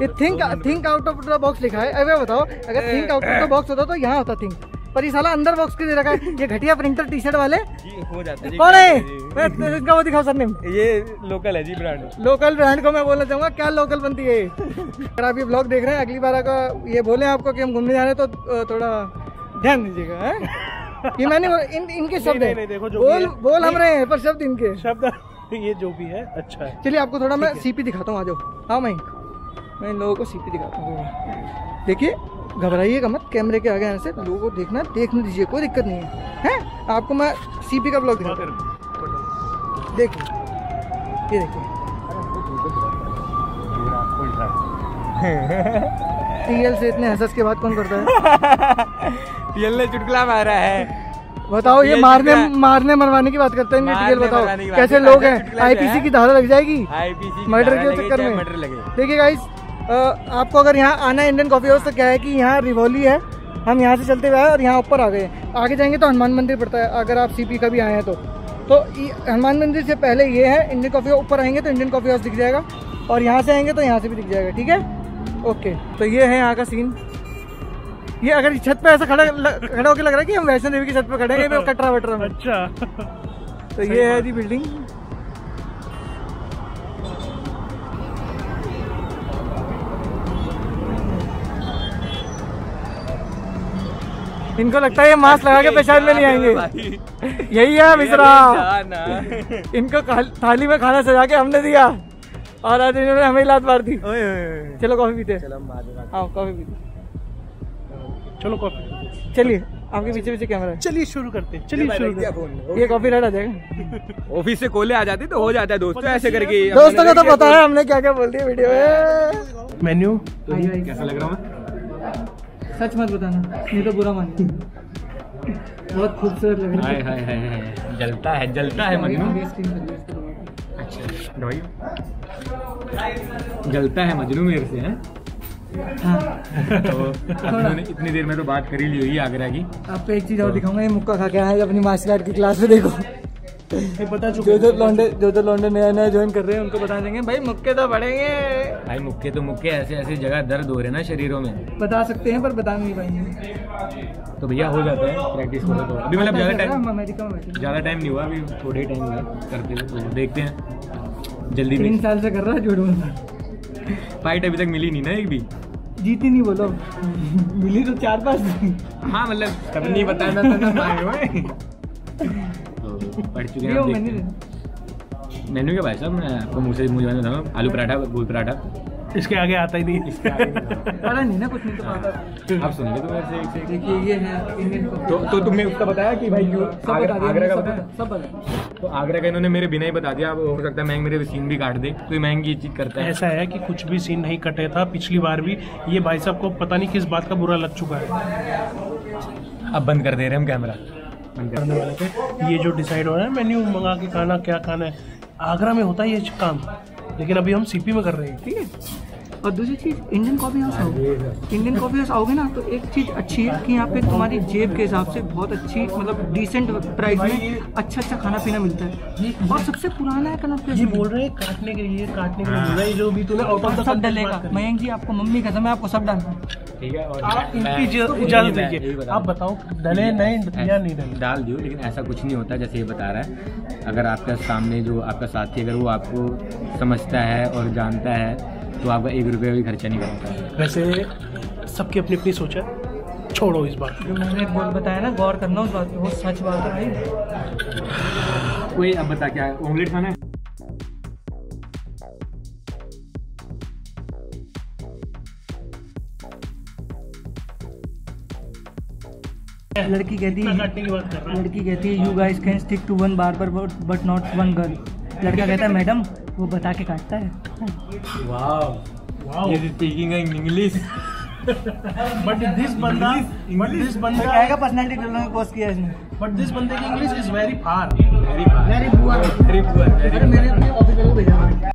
[SPEAKER 3] ये think think out of the box लिखा है। अगर बताओ अगर think out of the box होता तो यहाँ होता थिंक पर ये साला अंदर बॉक्स के दे रखा है? ये घटिया प्रिंटर टी शर्ट वाले।
[SPEAKER 1] जी हो जाता है
[SPEAKER 3] कौन है? मैं तो वो दिखाओ सरनेम
[SPEAKER 1] ये लोकल है जी ब्रांड
[SPEAKER 3] लोकल ब्रांड को मैं बोलना चाहूँगा क्या लोकल बनती है अगर आप ये ब्लॉग देख रहे हैं अगली बार अगर ये बोले आपको कि हम घूमने जा रहे हैं तो थोड़ा ध्यान दीजिएगा हैं? ये मैंने इन इनके शब्द हैं। बोल बोल हम रहे हैं पर शब्द इनके।
[SPEAKER 2] शब्द ये जो भी है अच्छा है।
[SPEAKER 3] चलिए आपको थोड़ा मैं सीपी दिखाता हूँ आ जाओ। हाँ मैं मैं इन लोगों को सीपी दिखाता हूँ। देखिए घबराइएगा मत कैमरे के आगे आने से लोगों को देखना देखने दीजिए कोई दिक्कत नहीं है। हैं? आपको मैं सीपी का ब्लॉग दिखाता हूँ। देखिए ये देखिए। टीएल से इतने हंसस के बाद कौन करता है?
[SPEAKER 1] पीएल ने चुटकुला मारा है।
[SPEAKER 3] बताओ ये मारने मारने मरवाने की बात करते हैं टीएल बताओ। कैसे लोग हैं? आईपीसी
[SPEAKER 1] है।
[SPEAKER 3] की धारा लग जाएगी?
[SPEAKER 1] आईपीसी
[SPEAKER 3] मर्डर के चक्कर में। देखिए गाइस आपको अगर यहाँ आना है इंडियन कॉफ़ी हाउस तो क्या है कि यहाँ रिवोली है। हम यहाँ से चलते हुए आए और यहाँ ऊपर आ गए। आगे जाएँगे तो हनुमान मंदिर पड़ता है अगर आप सीपी का भी आए हैं तो। तो हनुमान मंदिर से पहले ये है इंडियन कॉफ़ी हाउस ऊपर आएँगे तो इंडियन कॉफ़ी हाउस दिख जाएगा। और यहाँ से आएँगे तो यहाँ से भी दिख जाएगा ठीक है? ओके तो ये है यहाँ का सीन ये अगर छत पे ऐसा खड़ा खड़ा होकर लग रहा है कि हम वैष्णो देवी की छत पे खड़े हैं कटरा वटरा में।
[SPEAKER 2] अच्छा।
[SPEAKER 3] तो ये है जी बिल्डिंग इनको लगता है ये मास्क लगा के पेशाब में नहीं आएँगे। यही है मिश्रा। इनको थाली में खाना सजा के हमने दिया। और आज इन्होंने हमें लात मार दी। चलो कॉफ़ी पीते हाँ। कॉफ़ी पीते
[SPEAKER 2] चलो कॉफ़ी
[SPEAKER 3] चलिए आपके पीछे पीछे कैमरा है।
[SPEAKER 2] चलिए शुरू करते हैं। चलिए शुरू करते हैं।
[SPEAKER 3] ये कॉफ़ी रेड आ जाएगा।
[SPEAKER 1] ऑफ़िस से कोले आ जाते तो हो जाता है दोस्तों। ऐसे करके
[SPEAKER 3] दोस्तों को तो पता है हमने क्या क्या बोल दिया वीडियो में।
[SPEAKER 2] मेन्यू?
[SPEAKER 1] कैसा लग रहा हूँ?
[SPEAKER 3] सच मत बताना नहीं तो बुरा मान बहुत खूबसूरत लग रहा
[SPEAKER 1] हाय हाय हाय हाय जलता है जलता है मजनू अच्छा जलता है मजनू मेरे से हैं?
[SPEAKER 3] हाँ।
[SPEAKER 1] तो इतनी देर में तो बात कर ही ली हुई आगरा की।
[SPEAKER 3] आपको एक चीज़ और दिखाऊँगा ये मुक्का खा के आए अपनी मार्शल आर्ट की क्लास में देखो।
[SPEAKER 2] बता चुके
[SPEAKER 3] जो जो लौंडे जो जो लौंडे नया नया ज्वाइन कर रहे हैं उनको बता देंगे। भाई मुक्के तो पड़ेंगे
[SPEAKER 1] भाई मुक्के तो मुक्के ऐसे ऐसे जगह दर्द हो रहे ना शरीरों में।
[SPEAKER 3] बता सकते हैं पर बता नहीं पाएँगे
[SPEAKER 1] तो भैया हो जाता है प्रैक्टिस करो तो अभी मतलब ज़्यादा टाइम
[SPEAKER 3] अमेरिका में
[SPEAKER 1] ज़्यादा टाइम नहीं हुआ अभी थोड़े टाइम हुआ करते तो देखते हैं। जल्दी
[SPEAKER 3] तीन साल से कर रहा है झूठ
[SPEAKER 1] फाइट अभी तक मिली नहीं ना एक भी?
[SPEAKER 3] जीती नहीं बोलो। मिली तो चार पाँच
[SPEAKER 1] हाँ मतलब तब नहीं बताना था ना पढ़ चुके हैं
[SPEAKER 3] मैंने
[SPEAKER 1] हैं। मेन्यू क्या भाई साहब? मैं आपको मुँह से मुँह जवान आलू पराठा गोल पराठा।
[SPEAKER 2] इसके आगे आता ही नहीं।
[SPEAKER 3] पता नहीं ना कुछ नहीं तो पता।
[SPEAKER 1] आप सुन तो मेरे से एक से एक।
[SPEAKER 3] देखिए ये है
[SPEAKER 1] तो तो तुमने उसका बताया कि भाई क्यों
[SPEAKER 3] सब
[SPEAKER 1] आगरा
[SPEAKER 3] बता दिया
[SPEAKER 1] आगरा का बताया?
[SPEAKER 3] सब बता
[SPEAKER 1] तो आगरा का इन्होंने मेरे बिना ही बता दिया। अब हो सकता है मैंग मेरे सीन भी काट दे तो ये चीज़ करता है।
[SPEAKER 2] ऐसा है कि कुछ भी सीन नहीं कटे था। पिछली बार भी ये भाई साहब को पता नहीं किस बात का बुरा लग चुका है।
[SPEAKER 1] अब बंद कर दे रहे हम कैमरा।
[SPEAKER 2] करने वाले थे। ये जो डिसाइड हो रहा है मेन्यू मंगा के खाना, क्या खाना है। आगरा में होता है ये काम, लेकिन अभी हम सीपी में कर रहे हैं,
[SPEAKER 3] ठीक है? और दूसरी चीज़ इंडियन कॉफ़ी हाउस आओगे इंडियन कॉफ़ी हाउस आओगे ना तो एक चीज़ अच्छी है कि यहाँ पे तुम्हारी जेब के हिसाब से बहुत अच्छी मतलब डिसेंट प्राइस में अच्छा अच्छा खाना पीना मिलता है। और सबसे पुराना है कनक
[SPEAKER 2] ये बोल रहे हैं काटने के लिए काटने के लिए। बोल जो भी तूने आउट ऑफ़
[SPEAKER 3] सब डलेगा। मयंक जी आपको मम्मी कसम है आपको सब डालना है।
[SPEAKER 1] ठीक है और
[SPEAKER 2] आप इनकी इजाज़त दीजिए आप बताओ डले नहीं या नहीं डले?
[SPEAKER 1] डाल दियो लेकिन ऐसा कुछ नहीं होता जैसे ये बता रहा है। अगर आपका सामने जो आपका साथी अगर वो आपको समझता है और जानता है तो आपका एक रुपया भी खर्चा नहीं करता।
[SPEAKER 2] वैसे सबकी अपनी अपनी सोच है। छोड़ो इस बात
[SPEAKER 3] जो मैंने बोल बताया ना गौर करना उस बात पे वो सच बात है भाई
[SPEAKER 1] कोई अब बता क्या ऑमलेट खाना है?
[SPEAKER 3] लड़की कहती है
[SPEAKER 2] काटने की बात कर रहे हैं।
[SPEAKER 3] लड़की कहती है you guys can stick to one barber but not one girl लड़का कहता है मैडम वो बता के काटता है।
[SPEAKER 1] Is speaking in English
[SPEAKER 2] but this बंदा बट दिस बंदा
[SPEAKER 3] कहेगा पर्सनालिटी डेवलपमेंट कोर्स किया इसने।
[SPEAKER 2] बट दिस बंदे की English is very far
[SPEAKER 1] very
[SPEAKER 3] far
[SPEAKER 1] very poor very
[SPEAKER 3] अरे मेरे अपने ऑफिसर को भेजा।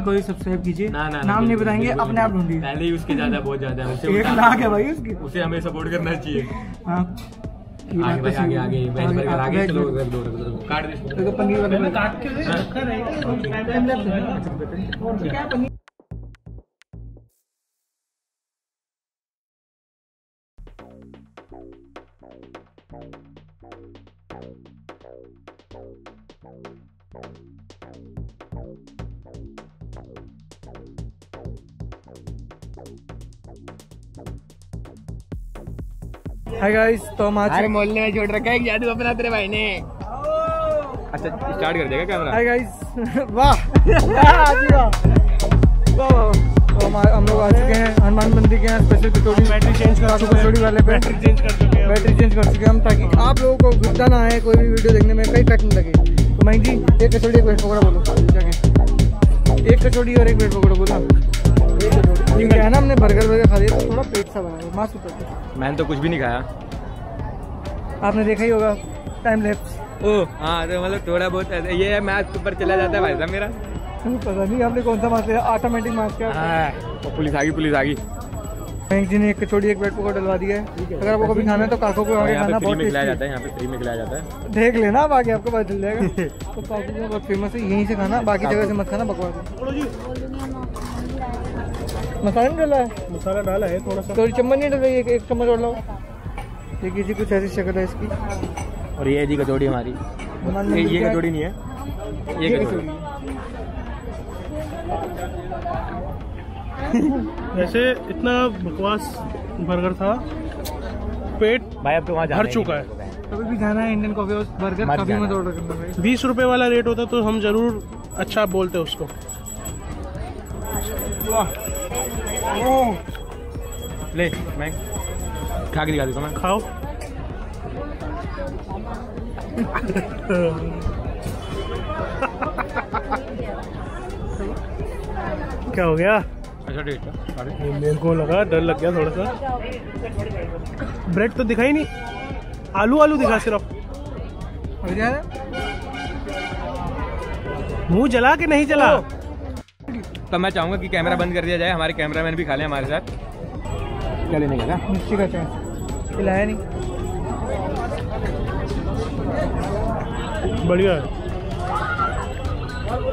[SPEAKER 3] चैनल को भी सब्सक्राइब कीजिए।
[SPEAKER 1] ना ना
[SPEAKER 3] नाम नहीं बताएँगे अपने आप ढूंढिए।
[SPEAKER 1] पहले ही उसके ज़्यादा बहुत ज़्यादा है उसे
[SPEAKER 3] एक लाख है भाई उसकी।
[SPEAKER 1] उसे हमें सपोर्ट करना चाहिए।
[SPEAKER 3] हाँ। आगे
[SPEAKER 1] आगे
[SPEAKER 3] बात तो
[SPEAKER 1] भाई
[SPEAKER 3] हाय गाइस तो हम आज
[SPEAKER 1] मोहल्ले में छोड़ रखा है जादू अपना तेरे भाई ने। अच्छा स्टार्ट कर देगा कैमरा
[SPEAKER 3] हाय गाइस वाह तो हम हम लोग आ चुके हैं हनुमान मंदिर के यहाँ स्पेशल कचौड़ी
[SPEAKER 2] बैटरी चेंज कर
[SPEAKER 3] काजू कचौड़ी वाले पे।
[SPEAKER 2] बैटरी चेंज कर चुके हैं।
[SPEAKER 3] बैटरी चेंज कर चुके हैं हम ताकि आप लोगों को गुस्सा ना आए कोई भी वीडियो देखने में कहीं कट नहीं लगे। तो मयंक जी एक कचौड़ी एक वेट पकौड़ा बोलो। एक कचौड़ी और एक वेट पकौड़ा बोला। क्या है ना हमने बर्गर वर्गर खा लिया तो थोड़ा पेट सा बना है मांस उतर।
[SPEAKER 1] मैंने तो कुछ भी नहीं खाया।
[SPEAKER 3] आपने देखा ही होगा टाइम लैप्स
[SPEAKER 1] ओ हाँ तो मतलब थोड़ा बहुत ऐसे- ये मैथ ऊपर चला जाता है भाई साहब मेरा।
[SPEAKER 3] पता नहीं आपने कौन सा मांस लिया ऑटोमेटिक मांस क्या?
[SPEAKER 1] हाँ पुलिस आ गई पुलिस आ गई।
[SPEAKER 3] मयंक जी ने एक कचौड़ी एक वेट पकौड़ा डलवा दिया है। अगर आपको कभी खाना है तो काको को आगे
[SPEAKER 1] यहाँ
[SPEAKER 3] खाना
[SPEAKER 1] पे
[SPEAKER 3] बहुत
[SPEAKER 1] खिलाया जाता है यहाँ पे फ्री में खिलाया जाता है।
[SPEAKER 3] देख लेना अब आगे आपको पता चल जाएगा। तो काको बहुत फ़ेमस है यहीं से खाना बाकी जगह से मत खाना बकवास।
[SPEAKER 2] बोलो जी।
[SPEAKER 3] मसाला नहीं डला है?
[SPEAKER 2] मसाला डाला है थोड़ा सा।
[SPEAKER 3] थोड़ी चम्मच नहीं डल है एक चम्मच और लाओ। देखिए जी कुछ ऐसी शक्ल है इसकी?
[SPEAKER 1] और ये जी कचौड़ी हमारी। ये ये कचौड़ी नहीं है। ये
[SPEAKER 3] ये
[SPEAKER 1] कचौड़ी।
[SPEAKER 2] वैसे इतना बकवास बर्गर था पेट
[SPEAKER 1] भाई अब तो वहाँ
[SPEAKER 2] भर चुका है।
[SPEAKER 3] कभी भी जाना है इंडियन कॉफ़ी हाउस बर्गर कभी मत ऑर्डर करना
[SPEAKER 2] बीस रुपए वाला रेट होता तो हम ज़रूर अच्छा बोलते उसको।
[SPEAKER 1] ले मैं खा के दिखा देता मैं।
[SPEAKER 2] खाओ। क्या हो गया?
[SPEAKER 1] अच्छा टेस्ट है अरे
[SPEAKER 2] मेरे को लगा डर लग गया थोड़ा सा। ब्रेड तो दिखा ही नहीं। आलू आलू दिखा सिर्फ़। मुँह जला के नहीं जला?
[SPEAKER 1] तो मैं चाहूँगा कि कैमरा बंद कर दिया जाए हमारे कैमरामैन भी खा लें हमारे साथ। क्या लेने गया
[SPEAKER 3] मिर्ची का चाय। खिलाया नहीं।
[SPEAKER 2] बढ़िया है।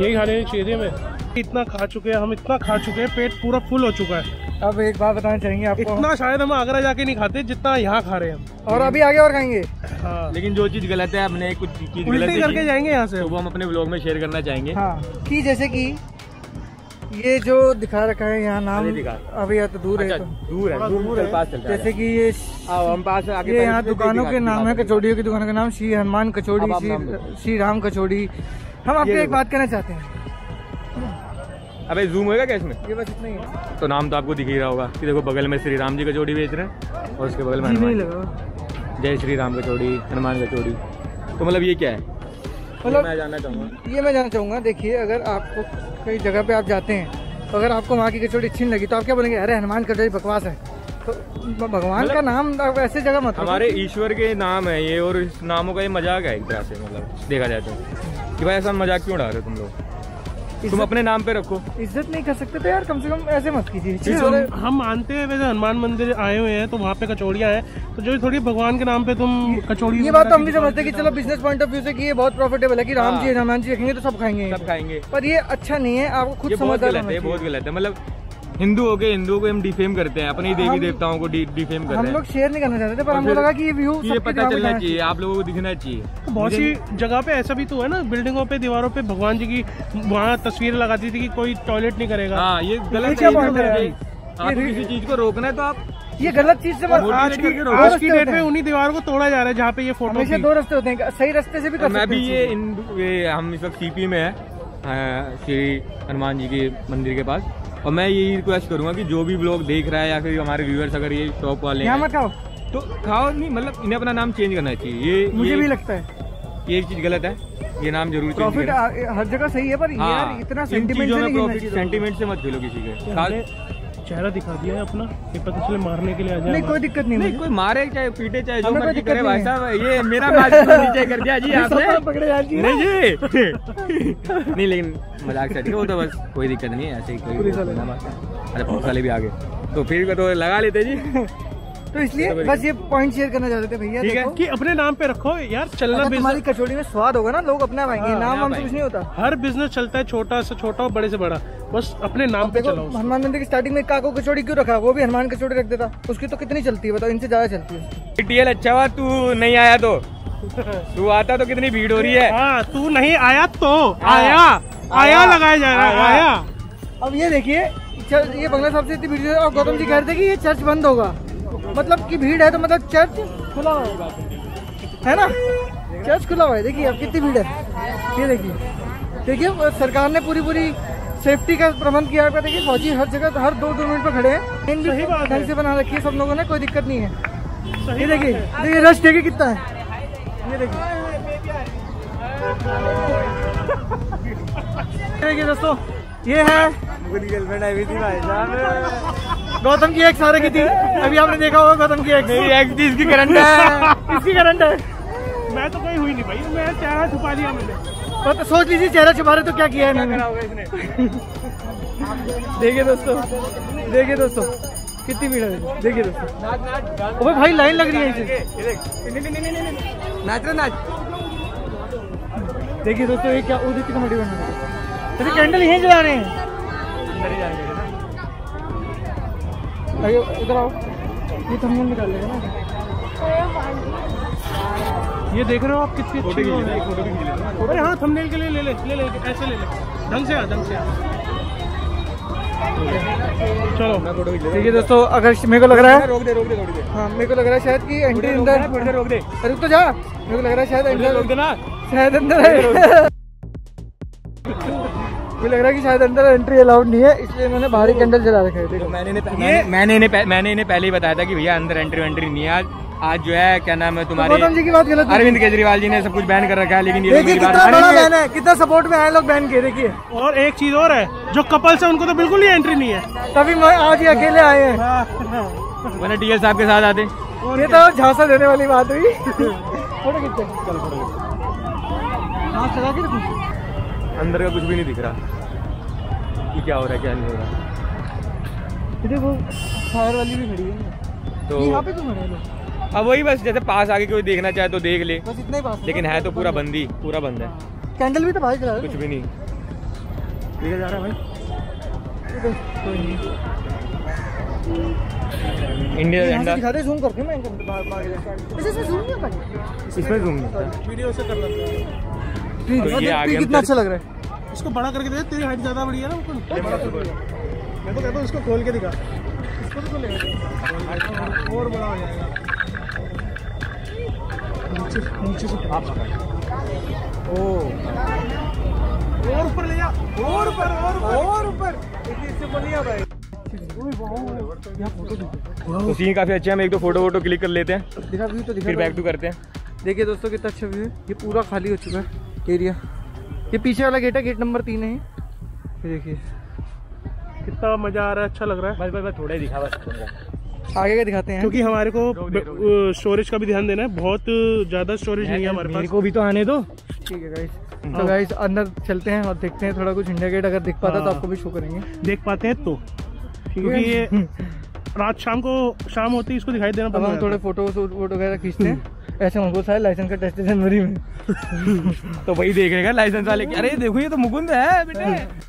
[SPEAKER 2] यही खाने चाहिए हमें इतना खा चुके हैं हम इतना खा चुके हैं पेट पूरा फुल हो चुका है।
[SPEAKER 3] अब एक बात बताना चाहेंगे आपको।
[SPEAKER 2] इतना शायद हम आगरा जाके नहीं खाते जितना यहाँ खा रहे हैं हम।
[SPEAKER 3] और अभी आगे और खाएँगे।
[SPEAKER 2] हाँ।
[SPEAKER 1] लेकिन जो चीज़ गलत है हमने कुछ चीज़ गलत
[SPEAKER 2] करके जाएँगे यहाँ से।
[SPEAKER 1] तो वो हम अपने ब्लॉग में शेयर करना चाहेंगे।
[SPEAKER 3] हाँ कि जैसे कि ये जो दिखा रखा है यहाँ नाम। अभी या तो दूर है
[SPEAKER 1] अच्छा
[SPEAKER 3] तो।
[SPEAKER 1] दूर है दूर है पास चलता
[SPEAKER 3] जैसे कि ये
[SPEAKER 1] हम पास आगे
[SPEAKER 3] ये यहाँ दुकानों के नाम है कचौड़ियों की दुकानों का नाम श्री हनुमान कचौड़ी श्री राम कचौड़ी। हम आपको
[SPEAKER 1] ये
[SPEAKER 3] एक बात कहना चाहते हैं।
[SPEAKER 1] अबे जूम होएगा क्या इसमें?
[SPEAKER 3] ये बस इतना ही है।
[SPEAKER 1] तो नाम तो आपको दिख ही रहा होगा कि देखो बगल में श्री राम जी कचौड़ी बेच रहे हैं और उसके बगल में हनुमान जय श्री राम कचौड़ी हनुमान कचौड़ी। तो मतलब ये क्या है?
[SPEAKER 3] मतलब
[SPEAKER 1] मैं जाना चाहूँगा।
[SPEAKER 3] ये मैं जाना चाहूँगा। देखिए अगर आपको कई जगह पे आप जाते हैं तो अगर आपको वहाँ की कचौड़ी अच्छी लगी तो आप क्या बोलेंगे अरे हनुमान कचौड़ी बकवास है। तो भगवान का नाम ऐसे जगह मत
[SPEAKER 1] हमारे ईश्वर के नाम है ये और इस नामों का ये मज़ाक है एक तरह से मतलब देखा जाए तो। कि भाई ऐसा मज़ाक क्यों उड़ा रहे हो तुम लोग? तुम अपने नाम पे रखो।
[SPEAKER 3] इज़्ज़त नहीं कर सकते तो यार कम से कम ऐसे मत कीजिए।
[SPEAKER 2] हम, हम मानते हैं वैसे हनुमान मंदिर आए हुए हैं तो वहाँ पे कचौड़ियाँ है। तो जो थोड़ी भगवान के नाम पे तुम कचौड़ी
[SPEAKER 3] ये बात तो हम भी समझते हैं कि चलो बिज़नेस पॉइंट ऑफ़ व्यू से कि ये बहुत प्रॉफिटेबल है कि राम
[SPEAKER 1] हाँ।
[SPEAKER 3] जी हनुमान जी रखेंगे तो सब खाएँगे।
[SPEAKER 1] सब खाएँगे।
[SPEAKER 3] पर ये अच्छा नहीं है आपको खुद
[SPEAKER 1] समझ
[SPEAKER 3] समझदार
[SPEAKER 1] है बहुत गलत है। मतलब हिंदू हो गए हिंदुओं को हम डिफेम करते हैं अपने देवी देवताओं को डिफेम कर
[SPEAKER 3] हम लोग शेयर नहीं करना चाहते थे पर हमको लगा कि ये व्यू
[SPEAKER 1] ये पता चलना चाहिए आप लोगों को दिखना चाहिए।
[SPEAKER 2] बहुत सी जगह पे ऐसा भी तो है ना बिल्डिंगों पे दीवारों पे भगवान जी की वहाँ तस्वीर लगाती थी कि कोई टॉयलेट नहीं करेगा।
[SPEAKER 1] हाँ ये गलत है,
[SPEAKER 3] है?
[SPEAKER 1] किसी चीज़ को रोकना है तो आप
[SPEAKER 3] ये गलत चीज़ से
[SPEAKER 2] आज की आज की डेट में उन्हीं दीवार को तोड़ा जा रहा है जहाँ पे ये फ़ोटो
[SPEAKER 3] हमेशा दो रास्ते होते हैं सही रास्ते से भी कर
[SPEAKER 1] मैं भी ये हम इस वक्त सीपी में है श्री हनुमान जी के मंदिर के पास। और मैं यही रिक्वेस्ट करूँगा कि जो भी ब्लॉग देख रहा है या फिर हमारे व्यूअर्स अगर ये शॉप वाले
[SPEAKER 3] यहाँ
[SPEAKER 1] हैं
[SPEAKER 3] मत खाओ
[SPEAKER 1] तो खाओ नहीं मतलब इन्हें अपना नाम चेंज करना चाहिए। ये
[SPEAKER 3] मुझे
[SPEAKER 1] ये,
[SPEAKER 3] भी लगता है।
[SPEAKER 1] ये चीज़ गलत है। ये नाम ज़रूर
[SPEAKER 3] प्रॉफिट हर जगह सही है पर यार इतना सेंटीमेंट से
[SPEAKER 1] में
[SPEAKER 3] नहीं गिरना
[SPEAKER 1] प्रॉफिट
[SPEAKER 3] चाहिए
[SPEAKER 1] सेंटिमेंट से मत खेलो किसी के। खास-
[SPEAKER 2] चेहरा दिखा दिया है अपना ये पता चले मारने के लिए आ जाए
[SPEAKER 3] नहीं कोई दिक्कत नहीं
[SPEAKER 1] नहीं कोई मारे चाहे पीटे चाहे जो मर्ज़ी करे भाई साहब ये मेरा नीचे कर दिया जी आपने।
[SPEAKER 3] पकड़े यार जी
[SPEAKER 1] नहीं जी। नहीं लेकिन मज़ाक से ठीक है वो तो बस कोई दिक्कत नहीं है ऐसे ही कोई। अरे पुलिस वाले भी आ गए तो फिर तो लगा लेते जी।
[SPEAKER 3] तो इसलिए बस ये पॉइंट शेयर करना चाहते थे भैया देखो।
[SPEAKER 2] कि अपने नाम पे रखो यार चलना बिज़नेस
[SPEAKER 3] कचौड़ी में स्वाद होगा ना लोग अपना पाएँगे
[SPEAKER 2] हाँ,
[SPEAKER 3] नाम वाम से कुछ नहीं होता।
[SPEAKER 2] हर बिज़नेस चलता है छोटा से छोटा और बड़े से बड़ा। बस अपने नाम पे चलाओ
[SPEAKER 3] हनुमान मंदिर की स्टार्टिंग में काको कचौड़ी क्यों रखा? वो भी हनुमान कचौड़ी रख देता। उसकी तो कितनी चलती है बताओ इनसे ज़्यादा चलती है
[SPEAKER 1] टीएल अच्छा हुआ तू नहीं आया तो। तू आता तो कितनी भीड़ हो रही है?
[SPEAKER 2] हाँ तू नहीं आया तो। आया। आया लगाया जा रहा है
[SPEAKER 1] आया।
[SPEAKER 2] आया।
[SPEAKER 3] अब ये देखिए ये बंगला साहब से इतनी भीड़ और गौतम जी कह रहे थे कि ये चर्च बंद होगा। मतलब कि भीड़ है तो मतलब चर्च खुला होगा है। ना? चर्च खुला हुआ है। देखिए अब कितनी भीड़ है। ये देखिए। देखिए सरकार ने पूरी पूरी सेफ्टी का प्रबंध किया है। देखिए फौजी हर जगह हर दो दो मिनट पर खड़े हैं। इन भी
[SPEAKER 2] सही बात है।
[SPEAKER 3] ढंग से बना रखी है सब लोगों ने कोई दिक्कत नहीं है। ये देखिए देखिए रश देखिए कितना है। ये देखिए। देखिए दोस्तों ये है। गर्लफ्रेंड आई हुई थी भाई साहब। गौतम की एक सारे की थी। अभी आपने देखा होगा गौतम की एक
[SPEAKER 1] मेरी एक्स थी, इसकी करंट है।
[SPEAKER 3] इसकी करंट है।
[SPEAKER 2] मैं तो कहीं हुई नहीं भाई। मैं चेहरा छुपा लिया मैंने।
[SPEAKER 3] तो, तो सोच लीजिए चेहरा छुपा रहे तो क्या किया है इन्होंने? देखिए दोस्तों देखिए दोस्तों कितनी भीड़ है। देखिए दोस्तों। ओए भाई लाइन लग रही है इसे।
[SPEAKER 1] नाच रहे नाच।
[SPEAKER 3] देखिए दोस्तों ये क्या उदित कमेटी बन रही है। अरे कैंडल यहीं जला रहे हैं इधर आओ। ये थंबनेल निकाल लेगा ना।
[SPEAKER 2] ये देख रहे हो आप कितनी अच्छी फ़ोटो है। अरे हाँ थंबनेल के लिए ले ले ले ले ऐसे ले ले। ढंग से आ ढंग से आ। चलो
[SPEAKER 3] देखिए दोस्तों अगर मेरे को लग रहा है
[SPEAKER 1] रोक दे रोक दे रोक दे
[SPEAKER 3] हाँ मेरे को लग रहा है शायद कि एंट्री अंदर
[SPEAKER 1] थोड़ी देर रोक दे।
[SPEAKER 3] अरे रुक तो जा। मेरे को लग रहा है शायद
[SPEAKER 1] थोड़ी देर रोक
[SPEAKER 3] अंदर
[SPEAKER 1] दे
[SPEAKER 3] शायद अंदर है मुझे लग रहा है कि शायद अंदर एंट्री अलाउड नहीं है इसलिए इन्होंने बाहरी कैंडल जला रखा है देखो।
[SPEAKER 1] मैंने इन्हें- मैंने मैंने इन्हें मैंने इन्हें पहले ही बताया था कि भैया अंदर एंट्री वेंट्री नहीं है आज। आज जो है क्या नाम है
[SPEAKER 3] तो
[SPEAKER 1] तुम्हारे
[SPEAKER 3] गौतम जी की बात गलत
[SPEAKER 1] अरविंद केजरीवाल जी ने सब कुछ बैन कर रखा है लेकिन ये
[SPEAKER 3] कितना बड़ा बैन है कितना सपोर्ट में आए लोग बैन के देखिए।
[SPEAKER 2] और एक चीज़ और है जो कपल्स है उनको तो बिल्कुल ही एंट्री नहीं है।
[SPEAKER 3] तभी मैं आज ही अकेले आए हैं।
[SPEAKER 1] मैंने टीएल साहब के साथ आते।
[SPEAKER 3] ये तो झांसा देने वाली बात हुई। फ़ोटो खींचते चलो फ़ोटो।
[SPEAKER 1] अंदर का कुछ भी नहीं दिख रहा। कि क्या हो रहा है क्या नहीं हो रहा।
[SPEAKER 3] देखो फायर वाली भी खड़ी है।
[SPEAKER 1] तो
[SPEAKER 3] यहाँ पे क्यों खड़े हैं लोग?
[SPEAKER 1] अब वही बस जैसे पास आके कोई देखना चाहे तो देख ले।
[SPEAKER 3] बस इतना ही पास
[SPEAKER 1] लेकिन है तो पूरा बंद ही पूरा बंद है।
[SPEAKER 3] कैंडल भी तो बाहर जला
[SPEAKER 1] कुछ भी नहीं। देखा जा रहा है भाई। इंडिया झंडा
[SPEAKER 3] दिखाते जूम करके मैं इसमें जूम नहीं होता
[SPEAKER 1] इसमें जूम नहीं होता।
[SPEAKER 2] वीडियो से कर लेते
[SPEAKER 1] तो ये आगे
[SPEAKER 3] कितना अच्छा लग रहा है।
[SPEAKER 2] इसको बड़ा करके दे तेरी हाइट ज़्यादा बड़ी है ना ऊपर मैं तो कहता हूँ इसको खोल के दिखा। इसको भी खोलेगा और बड़ा हो जाएगा। नीचे नीचे से
[SPEAKER 1] ओ।
[SPEAKER 2] और ऊपर ले जा। और ऊपर और ऊपर।
[SPEAKER 3] और ऊपर। इससे नहीं आ पाएगा।
[SPEAKER 1] तो सीन काफ़ी अच्छे हैं। हम एक दो फ़ोटो वोटो क्लिक कर लेते हैं।
[SPEAKER 3] दिखा व्यू तो दिखा
[SPEAKER 1] फिर बैक टू करते हैं।
[SPEAKER 3] देखिए दोस्तों कितना अच्छा व्यू है। ये पूरा खाली हो चुका है। एरिया। ये पीछे वाला गेट है गेट नंबर तीन है ये। देखिए।
[SPEAKER 2] कितना मज़ा आ रहा है अच्छा लग रहा है।
[SPEAKER 1] बस बस बस थोड़ा ही दिखा बस
[SPEAKER 3] आगे का दिखाते हैं।
[SPEAKER 2] क्योंकि हमारे को स्टोरेज का भी ध्यान देना है बहुत ज़्यादा स्टोरेज नहीं है हमारे पास।
[SPEAKER 1] को भी तो आने दो।
[SPEAKER 3] ठीक है गाइस तो गाइस अंदर चलते हैं और देखते हैं थोड़ा कुछ इंडिया गेट अगर दिख पाता तो
[SPEAKER 2] हाँ।
[SPEAKER 3] आपको भी शो करेंगे।
[SPEAKER 2] देख पाते हैं तो। क्योंकि ये रात शाम को शाम होती है इसको दिखाई देना पड़ता है
[SPEAKER 3] थोड़े फ़ोटो वगैरह खींचते हैं। ऐसे मुकुंद सारे लाइसेंस का टेस्ट जनवरी में।
[SPEAKER 1] तो वही देख रहेगा लाइसेंस वाले अरे देखो ये तो मुकुंद है बेटे।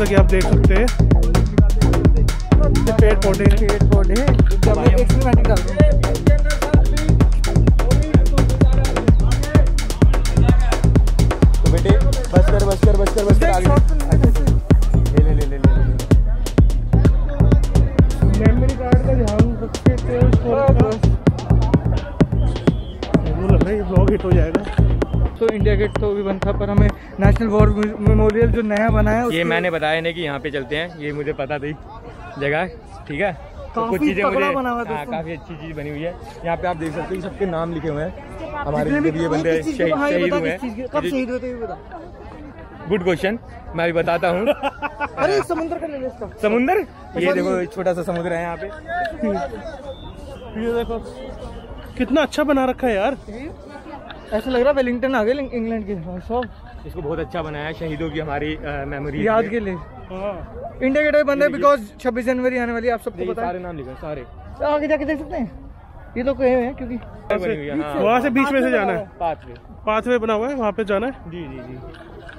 [SPEAKER 2] जैसा कि आप देख सकते हैं। पेड़ पौधे
[SPEAKER 3] पेड़ पौधे जब मैं एक मिनट डाल दूँ।
[SPEAKER 1] तो बेटे बस कर बस कर बस कर बस कर आगे। ले ले ले ले ले
[SPEAKER 2] मेमोरी कार्ड का ध्यान रखते थे उसको रखा। को लग रहा है ये ब्लॉग हिट हो जाएगा।
[SPEAKER 3] तो इंडिया गेट तो भी बंद था पर हमें नेशनल वॉर मेमोरियल जो नया बना है
[SPEAKER 1] ये मैंने बताया नहीं कि यहाँ पे चलते हैं ये मुझे पता थी। जगह ठीक है? तो कुछ चीज़ें मुझे
[SPEAKER 3] बना हुआ हाँ,
[SPEAKER 1] काफ़ी अच्छी चीज़ बनी हुई है। यहाँ पे आप देख सकते हैं सबके नाम लिखे हुए हैं। हमारे ये बंदे शहीद हुए हैं। गुड क्वेश्चन मैं भी बताता हूँ।
[SPEAKER 3] अरे समुद्र का
[SPEAKER 1] समुंदर? ये देखो छोटा सा समुद्र है यहाँ पे।
[SPEAKER 2] ये देखो कितना अच्छा बना रखा है यार।
[SPEAKER 3] ऐसा लग रहा है वेलिंगटन आ गए इंग्लैंड के। सब।
[SPEAKER 1] इसको बहुत अच्छा बनाया शहीदों की हमारी मेमोरी
[SPEAKER 3] याद के लिए।
[SPEAKER 2] हाँ।
[SPEAKER 3] इंडिया गेट बंद है बिकॉज़ 26 जनवरी आने वाली है आप सबको पता
[SPEAKER 1] सारे नाम लिखा सारे।
[SPEAKER 3] है आगे जाके देख सकते हैं। ये तो कहे हुए हैं क्योंकि
[SPEAKER 1] है हाँ।
[SPEAKER 2] वहाँ से बीच में से जाना है।
[SPEAKER 1] पाथवे
[SPEAKER 2] पाथवे बना हुआ है वहाँ पे जाना है।
[SPEAKER 1] जी जी जी।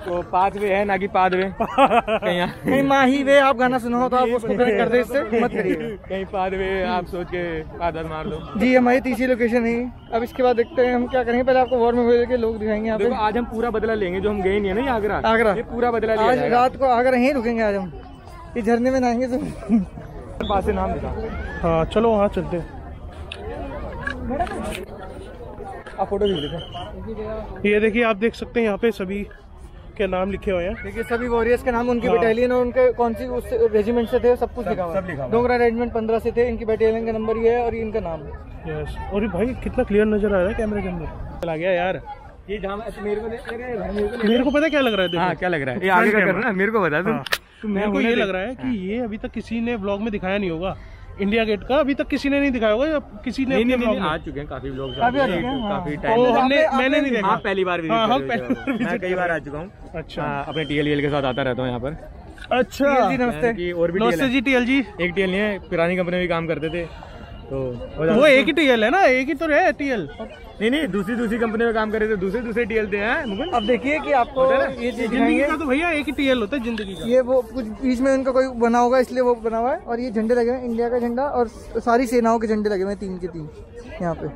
[SPEAKER 1] तो पाथवे है ना कि पाथवे। कहीं
[SPEAKER 3] कहीं माही वे आप गाना सुना हो तो आप उसको कनेक्ट कर दे इससे मत करिए।
[SPEAKER 1] कहीं पाथवे आप सोच के पादर मार दो।
[SPEAKER 3] जी हमारी तीसरी लोकेशन है। अब इसके बाद देखते हैं हम क्या करेंगे? पहले आपको वॉर मेमोरियल के लोग दिखाएँगे यहाँ पे।
[SPEAKER 1] आज हम पूरा बदला लेंगे जो हम गए नहीं है ना आगरा।
[SPEAKER 3] आगरा।
[SPEAKER 1] ये पूरा बदला लिया
[SPEAKER 3] आज रात को आगरा यहीं रुकेंगे आज हम। इस झरने में नहाएँगे तो
[SPEAKER 1] पास से नाम दिखा
[SPEAKER 2] हाँ चलो वहाँ चलते
[SPEAKER 1] आप फ़ोटो भी देखो
[SPEAKER 2] ये देखिए आप देख सकते हैं यहाँ पे सभी के नाम लिखे हुए हैं।
[SPEAKER 3] देखिए सभी वॉरियर्स के नाम उनकी
[SPEAKER 2] हाँ।
[SPEAKER 3] बटालियन और उनके कौन सी उस रेजिमेंट से थे सब कुछ लिखा हुआ
[SPEAKER 1] सब लिखा
[SPEAKER 3] है।
[SPEAKER 1] हुआ
[SPEAKER 3] डोगरा रेजिमेंट पंद्रह से थे इनकी बटालियन का नंबर ये है और इनका नाम है।
[SPEAKER 2] यस और भाई कितना क्लियर नज़र आ रहा है कैमरे के अंदर? चला गया यार।
[SPEAKER 1] ये जहाँ मेरे को मेरे को
[SPEAKER 2] पता क्या लग रहा है?
[SPEAKER 1] हाँ क्या लग रहा है? ये आगे का करना मेरे को बता तुम
[SPEAKER 2] हाँ। मेरे को ये लग रहा है कि ये अभी तक किसी ने ब्लॉग में दिखाया नहीं होगा। इंडिया गेट का अभी तक किसी ने नहीं दिखाया होगा या किसी ने
[SPEAKER 1] नहीं नहीं नहीं आ चुके हैं काफ़ी लोग
[SPEAKER 3] काफ़ी आ चुके हैं, हाँ।
[SPEAKER 1] काफ़ी टाइम
[SPEAKER 2] हमने
[SPEAKER 3] आपने-
[SPEAKER 2] मैंने नहीं देखा।
[SPEAKER 1] आप पहली बार
[SPEAKER 2] हाँ, बार
[SPEAKER 1] मैं कई बार आ चुका हूँ।
[SPEAKER 2] अच्छा।
[SPEAKER 1] हाँ, अपने टीएल के साथ आता रहता हूँ यहाँ पर।
[SPEAKER 2] अच्छा।
[SPEAKER 3] जी नमस्ते।
[SPEAKER 1] और भी
[SPEAKER 2] नमस्ते
[SPEAKER 1] टीएल
[SPEAKER 2] जी टीएल जी
[SPEAKER 1] एक टीएल नहीं है पुरानी कंपनी में भी काम करते थे तो
[SPEAKER 2] वो एक ही टीएल है ना एक ही तो है टीएल
[SPEAKER 1] नहीं नहीं दूसरी दूसरी कंपनी में काम कर रहे थे दूसरे दूसरे टीएल थे हैं मुकुल
[SPEAKER 3] अब देखिए कि आपको ये
[SPEAKER 2] ज़िंदगी का तो भैया एक ही टीएल होता है ज़िंदगी का।
[SPEAKER 3] ये वो कुछ बीच में उनका कोई बना होगा इसलिए वो बना हुआ है और ये झंडे लगे हुए हैं इंडिया का झंडा और सारी सेनाओं के झंडे लगे हुए हैं तीन के तीन यहाँ पे।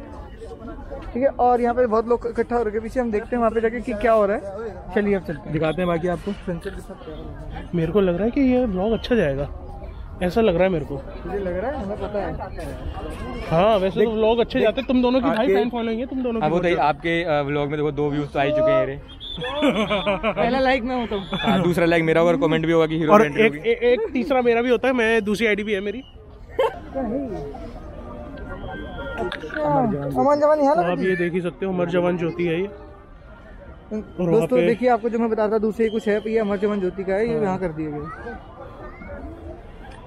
[SPEAKER 3] ठीक है और यहाँ पे बहुत लोग इकट्ठा हो रखे पीछे हम देखते हैं वहाँ पे जाके कि क्या हो रहा है। चलिए अब चलते
[SPEAKER 1] दिखाते हैं बाकी आपको।
[SPEAKER 3] सनसेट के साथ। क्या हो रहा है।
[SPEAKER 2] मेरे को लग रहा है कि ये ब्लॉग अच्छा जाएगा। ऐसा लग रहा है मेरे को।
[SPEAKER 3] मुझे लग रहा है हमें पता है।
[SPEAKER 2] हाँ वैसे तो व्लॉग अच्छे जाते हैं। तुम दोनों की भाई फ़ैन फॉलोइंग है तुम दोनों
[SPEAKER 1] अब
[SPEAKER 2] की
[SPEAKER 1] बताइए आपके व्लॉग में देखो दो व्यूज़ तो आ ही चुके हैं रे।
[SPEAKER 3] पहला लाइक मैं होता हूँ
[SPEAKER 1] हाँ, दूसरा लाइक मेरा होगा और कमेंट भी होगा कि हीरो
[SPEAKER 2] और एक,
[SPEAKER 1] होगी।
[SPEAKER 2] एक एक तीसरा मेरा भी होता है मैं दूसरी आईडी भी है मेरी।
[SPEAKER 3] अमन जवान यहाँ
[SPEAKER 2] तो आप ये देख ही सकते हो अमर जवान ज्योति है ये।
[SPEAKER 3] दोस्तों देखिए आपको जो मैं बता रहा था दूसरे कुछ है ये अमर जवान ज्योति का है ये यहाँ कर दिया गया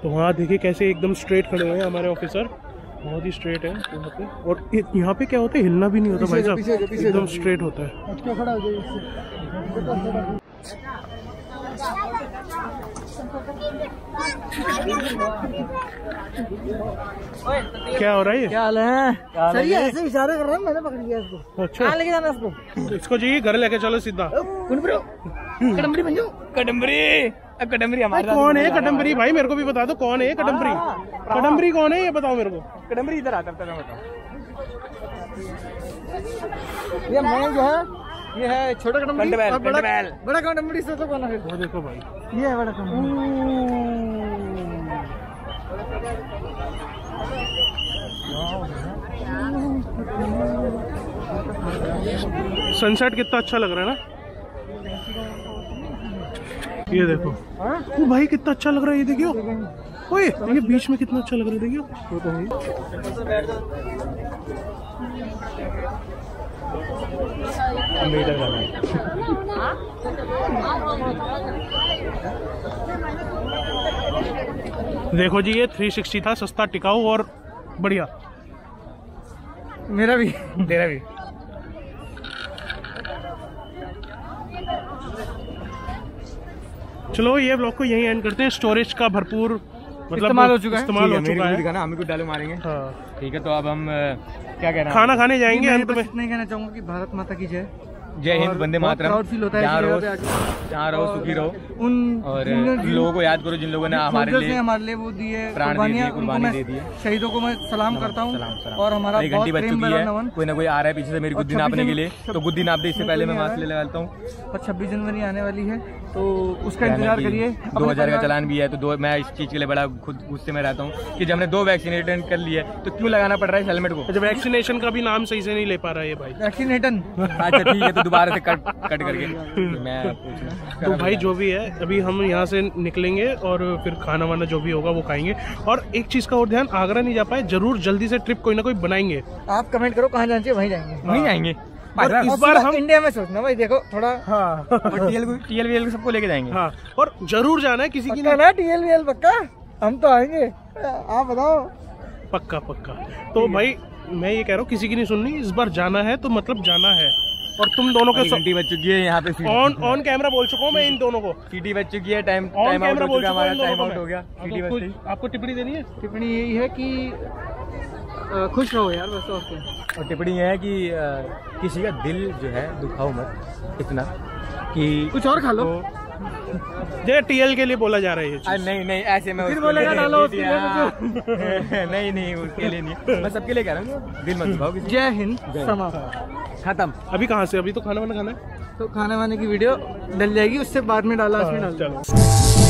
[SPEAKER 2] तो वहाँ देखिए कैसे एकदम स्ट्रेट खड़े हुए हैं हमारे ऑफिसर बहुत ही स्ट्रेट है यहाँ पे। और यहाँ पे क्या होता है? हिलना भी नहीं होता भाई साहब। एकदम स्ट्रेट होता है। क्या हो रहा है ये?
[SPEAKER 3] क्या हाल है? सर ये ऐसे इशारे कर रहा है मैंने पकड़ लिया इसको।
[SPEAKER 2] अच्छा।
[SPEAKER 3] लेके जाना इसको?
[SPEAKER 2] इसको चाहिए घर लेके चलो सीधा।
[SPEAKER 3] कौन ब्रो कदम्बरी बन जाओ।
[SPEAKER 1] कदम्बरी
[SPEAKER 2] भाई
[SPEAKER 1] हमारे
[SPEAKER 2] कौन है कदम्बरी भाई। मेरे को भी बता दो कौन है ये कदम्बरी कदम्बरी कौन है? ये बताओ मेरे को।
[SPEAKER 1] कदम्बरी इधर आता है बताओ
[SPEAKER 3] ये मैं जो है ये है छोटा और बड़ा कदम्बरी से तो कौन है?
[SPEAKER 2] वो देखो भाई।
[SPEAKER 3] ये है बड़ा
[SPEAKER 2] सनसेट कितना अच्छा लग रहा है ना? ये देखो। ओ भाई, कितना अच्छा लग रहा है, ये देखियो। ओए, ये बीच में कितना अच्छा लग रहा है, देखियो।
[SPEAKER 3] है
[SPEAKER 2] देखो जी, ये 360 था, सस्ता टिकाऊ और बढ़िया।
[SPEAKER 3] मेरा भी
[SPEAKER 1] तेरा भी।
[SPEAKER 2] चलो ये ब्लॉक को यही एंड करते हैं। स्टोरेज का भरपूर मतलब
[SPEAKER 3] इस्तेमाल हो चुका है।
[SPEAKER 2] इस्तेमाल हो चुका है।
[SPEAKER 1] ना हम कुछ डाले मारेंगे।
[SPEAKER 2] हाँ।
[SPEAKER 1] ठीक है तो अब हम क्या कहना? रहे हैं
[SPEAKER 2] खाना खाने जाएँगे अंत में।
[SPEAKER 3] इतना कहना चाहूँगा कि भारत माता की जय।
[SPEAKER 1] जय हिंद वंदे
[SPEAKER 3] बहुत
[SPEAKER 1] मातरम।
[SPEAKER 3] फील होता है
[SPEAKER 1] जहाँ रहो। जहाँ रहो सुखी रहो।
[SPEAKER 3] उन
[SPEAKER 1] और लोगों को याद करो जिन लोगों ने हमारे लिए
[SPEAKER 3] हमारे लिए वो दिए
[SPEAKER 1] प्राण दिए, कुर्बानी दे दिए।
[SPEAKER 3] शहीदों को मैं सलाम करता हूँ और हमारा
[SPEAKER 1] एक घंटी
[SPEAKER 3] प्रेम
[SPEAKER 1] चुकी है। कोई ना कोई आ रहा है पीछे से मेरी गुद्दी नापने के लिए। तो गुद्दी नाप दे इससे पहले मैं मास्क ले लेता हूँ।
[SPEAKER 3] और छब्बीस जनवरी आने वाली है तो उसका इंतज़ार करिए।
[SPEAKER 1] दो हज़ार का चलान भी है तो दो मैं इस चीज़ के लिए बड़ा खुद गुस्से में रहता हूँ कि जब हमने दो वैक्सीनेशन कर लिए तो क्यों लगाना पड़ रहा है हेलमेट को?
[SPEAKER 2] अच्छा वैक्सीनेशन का भी नाम सही से नहीं ले पा रहा है भाई।
[SPEAKER 3] वैक्सीनेटन
[SPEAKER 1] अच्छा ठीक है तो दोबारा से कट कट करके मैं
[SPEAKER 2] तो भाई जो भी है अभी हम यहाँ से निकलेंगे और फिर खाना वाना जो भी होगा वो खाएँगे। और एक चीज़ का और ध्यान आगरा नहीं जा पाए ज़रूर जल्दी से ट्रिप कोई ना कोई बनाएँगे।
[SPEAKER 3] आप कमेंट करो कहाँ जाना चाहिए वहीं जाएँगे।
[SPEAKER 1] नहीं जाएँगे।
[SPEAKER 3] और इस
[SPEAKER 2] बार हम-
[SPEAKER 3] इंडिया में सोचना भाई देखो थोड़ा
[SPEAKER 2] हाँ।
[SPEAKER 1] टीएल टीएल वीएल सबको लेके जाएँगे।
[SPEAKER 2] हाँ और ज़रूर जाना है किसी की
[SPEAKER 3] ना टीएल वीएल पक्का? हम तो आएँगे। आप बताओ।
[SPEAKER 2] पक्का पक्का। तो भाई मैं ये कह रहा हूँ किसी की नहीं सुननी इस बार जाना है तो मतलब जाना है। और तुम दोनों के
[SPEAKER 1] घंटी बज चुकी है यहाँ पे
[SPEAKER 2] ऑन ऑन कैमरा बोल चुका हूँ मैं इन दोनों को।
[SPEAKER 1] सीटी बज चुकी है time
[SPEAKER 2] on
[SPEAKER 1] time out
[SPEAKER 2] camera
[SPEAKER 1] हो
[SPEAKER 2] बोल
[SPEAKER 1] चुका हमारा टाइम आउट हो गया सीटी
[SPEAKER 2] तो आपको टिप्पणी देनी है?
[SPEAKER 3] टिप्पणी यही है कि खुश रहो यार बस और टिप्पणी
[SPEAKER 1] और टिप्पणी है कि किसी का दिल जो है दुखाओ मत इतना कि
[SPEAKER 3] कुछ और खा लो।
[SPEAKER 2] जय टीएल के लिए बोला जा रहा है ये
[SPEAKER 1] आ, नहीं नहीं ऐसे में
[SPEAKER 3] फिर बोलेगा डालो
[SPEAKER 1] नहीं
[SPEAKER 3] उसके लिए
[SPEAKER 1] नहीं नहीं उसके लिए नहीं। मैं सबके लिए कह रहा हूँ दिल मत दुखाओ
[SPEAKER 3] जय हिंद समाप्त।
[SPEAKER 1] खत्म।
[SPEAKER 2] अभी कहाँ से अभी तो खाना वाना खाना है?
[SPEAKER 3] तो खाने वाने की वीडियो डल जाएगी उससे बाद में डाला उसमें डाल
[SPEAKER 2] चलो।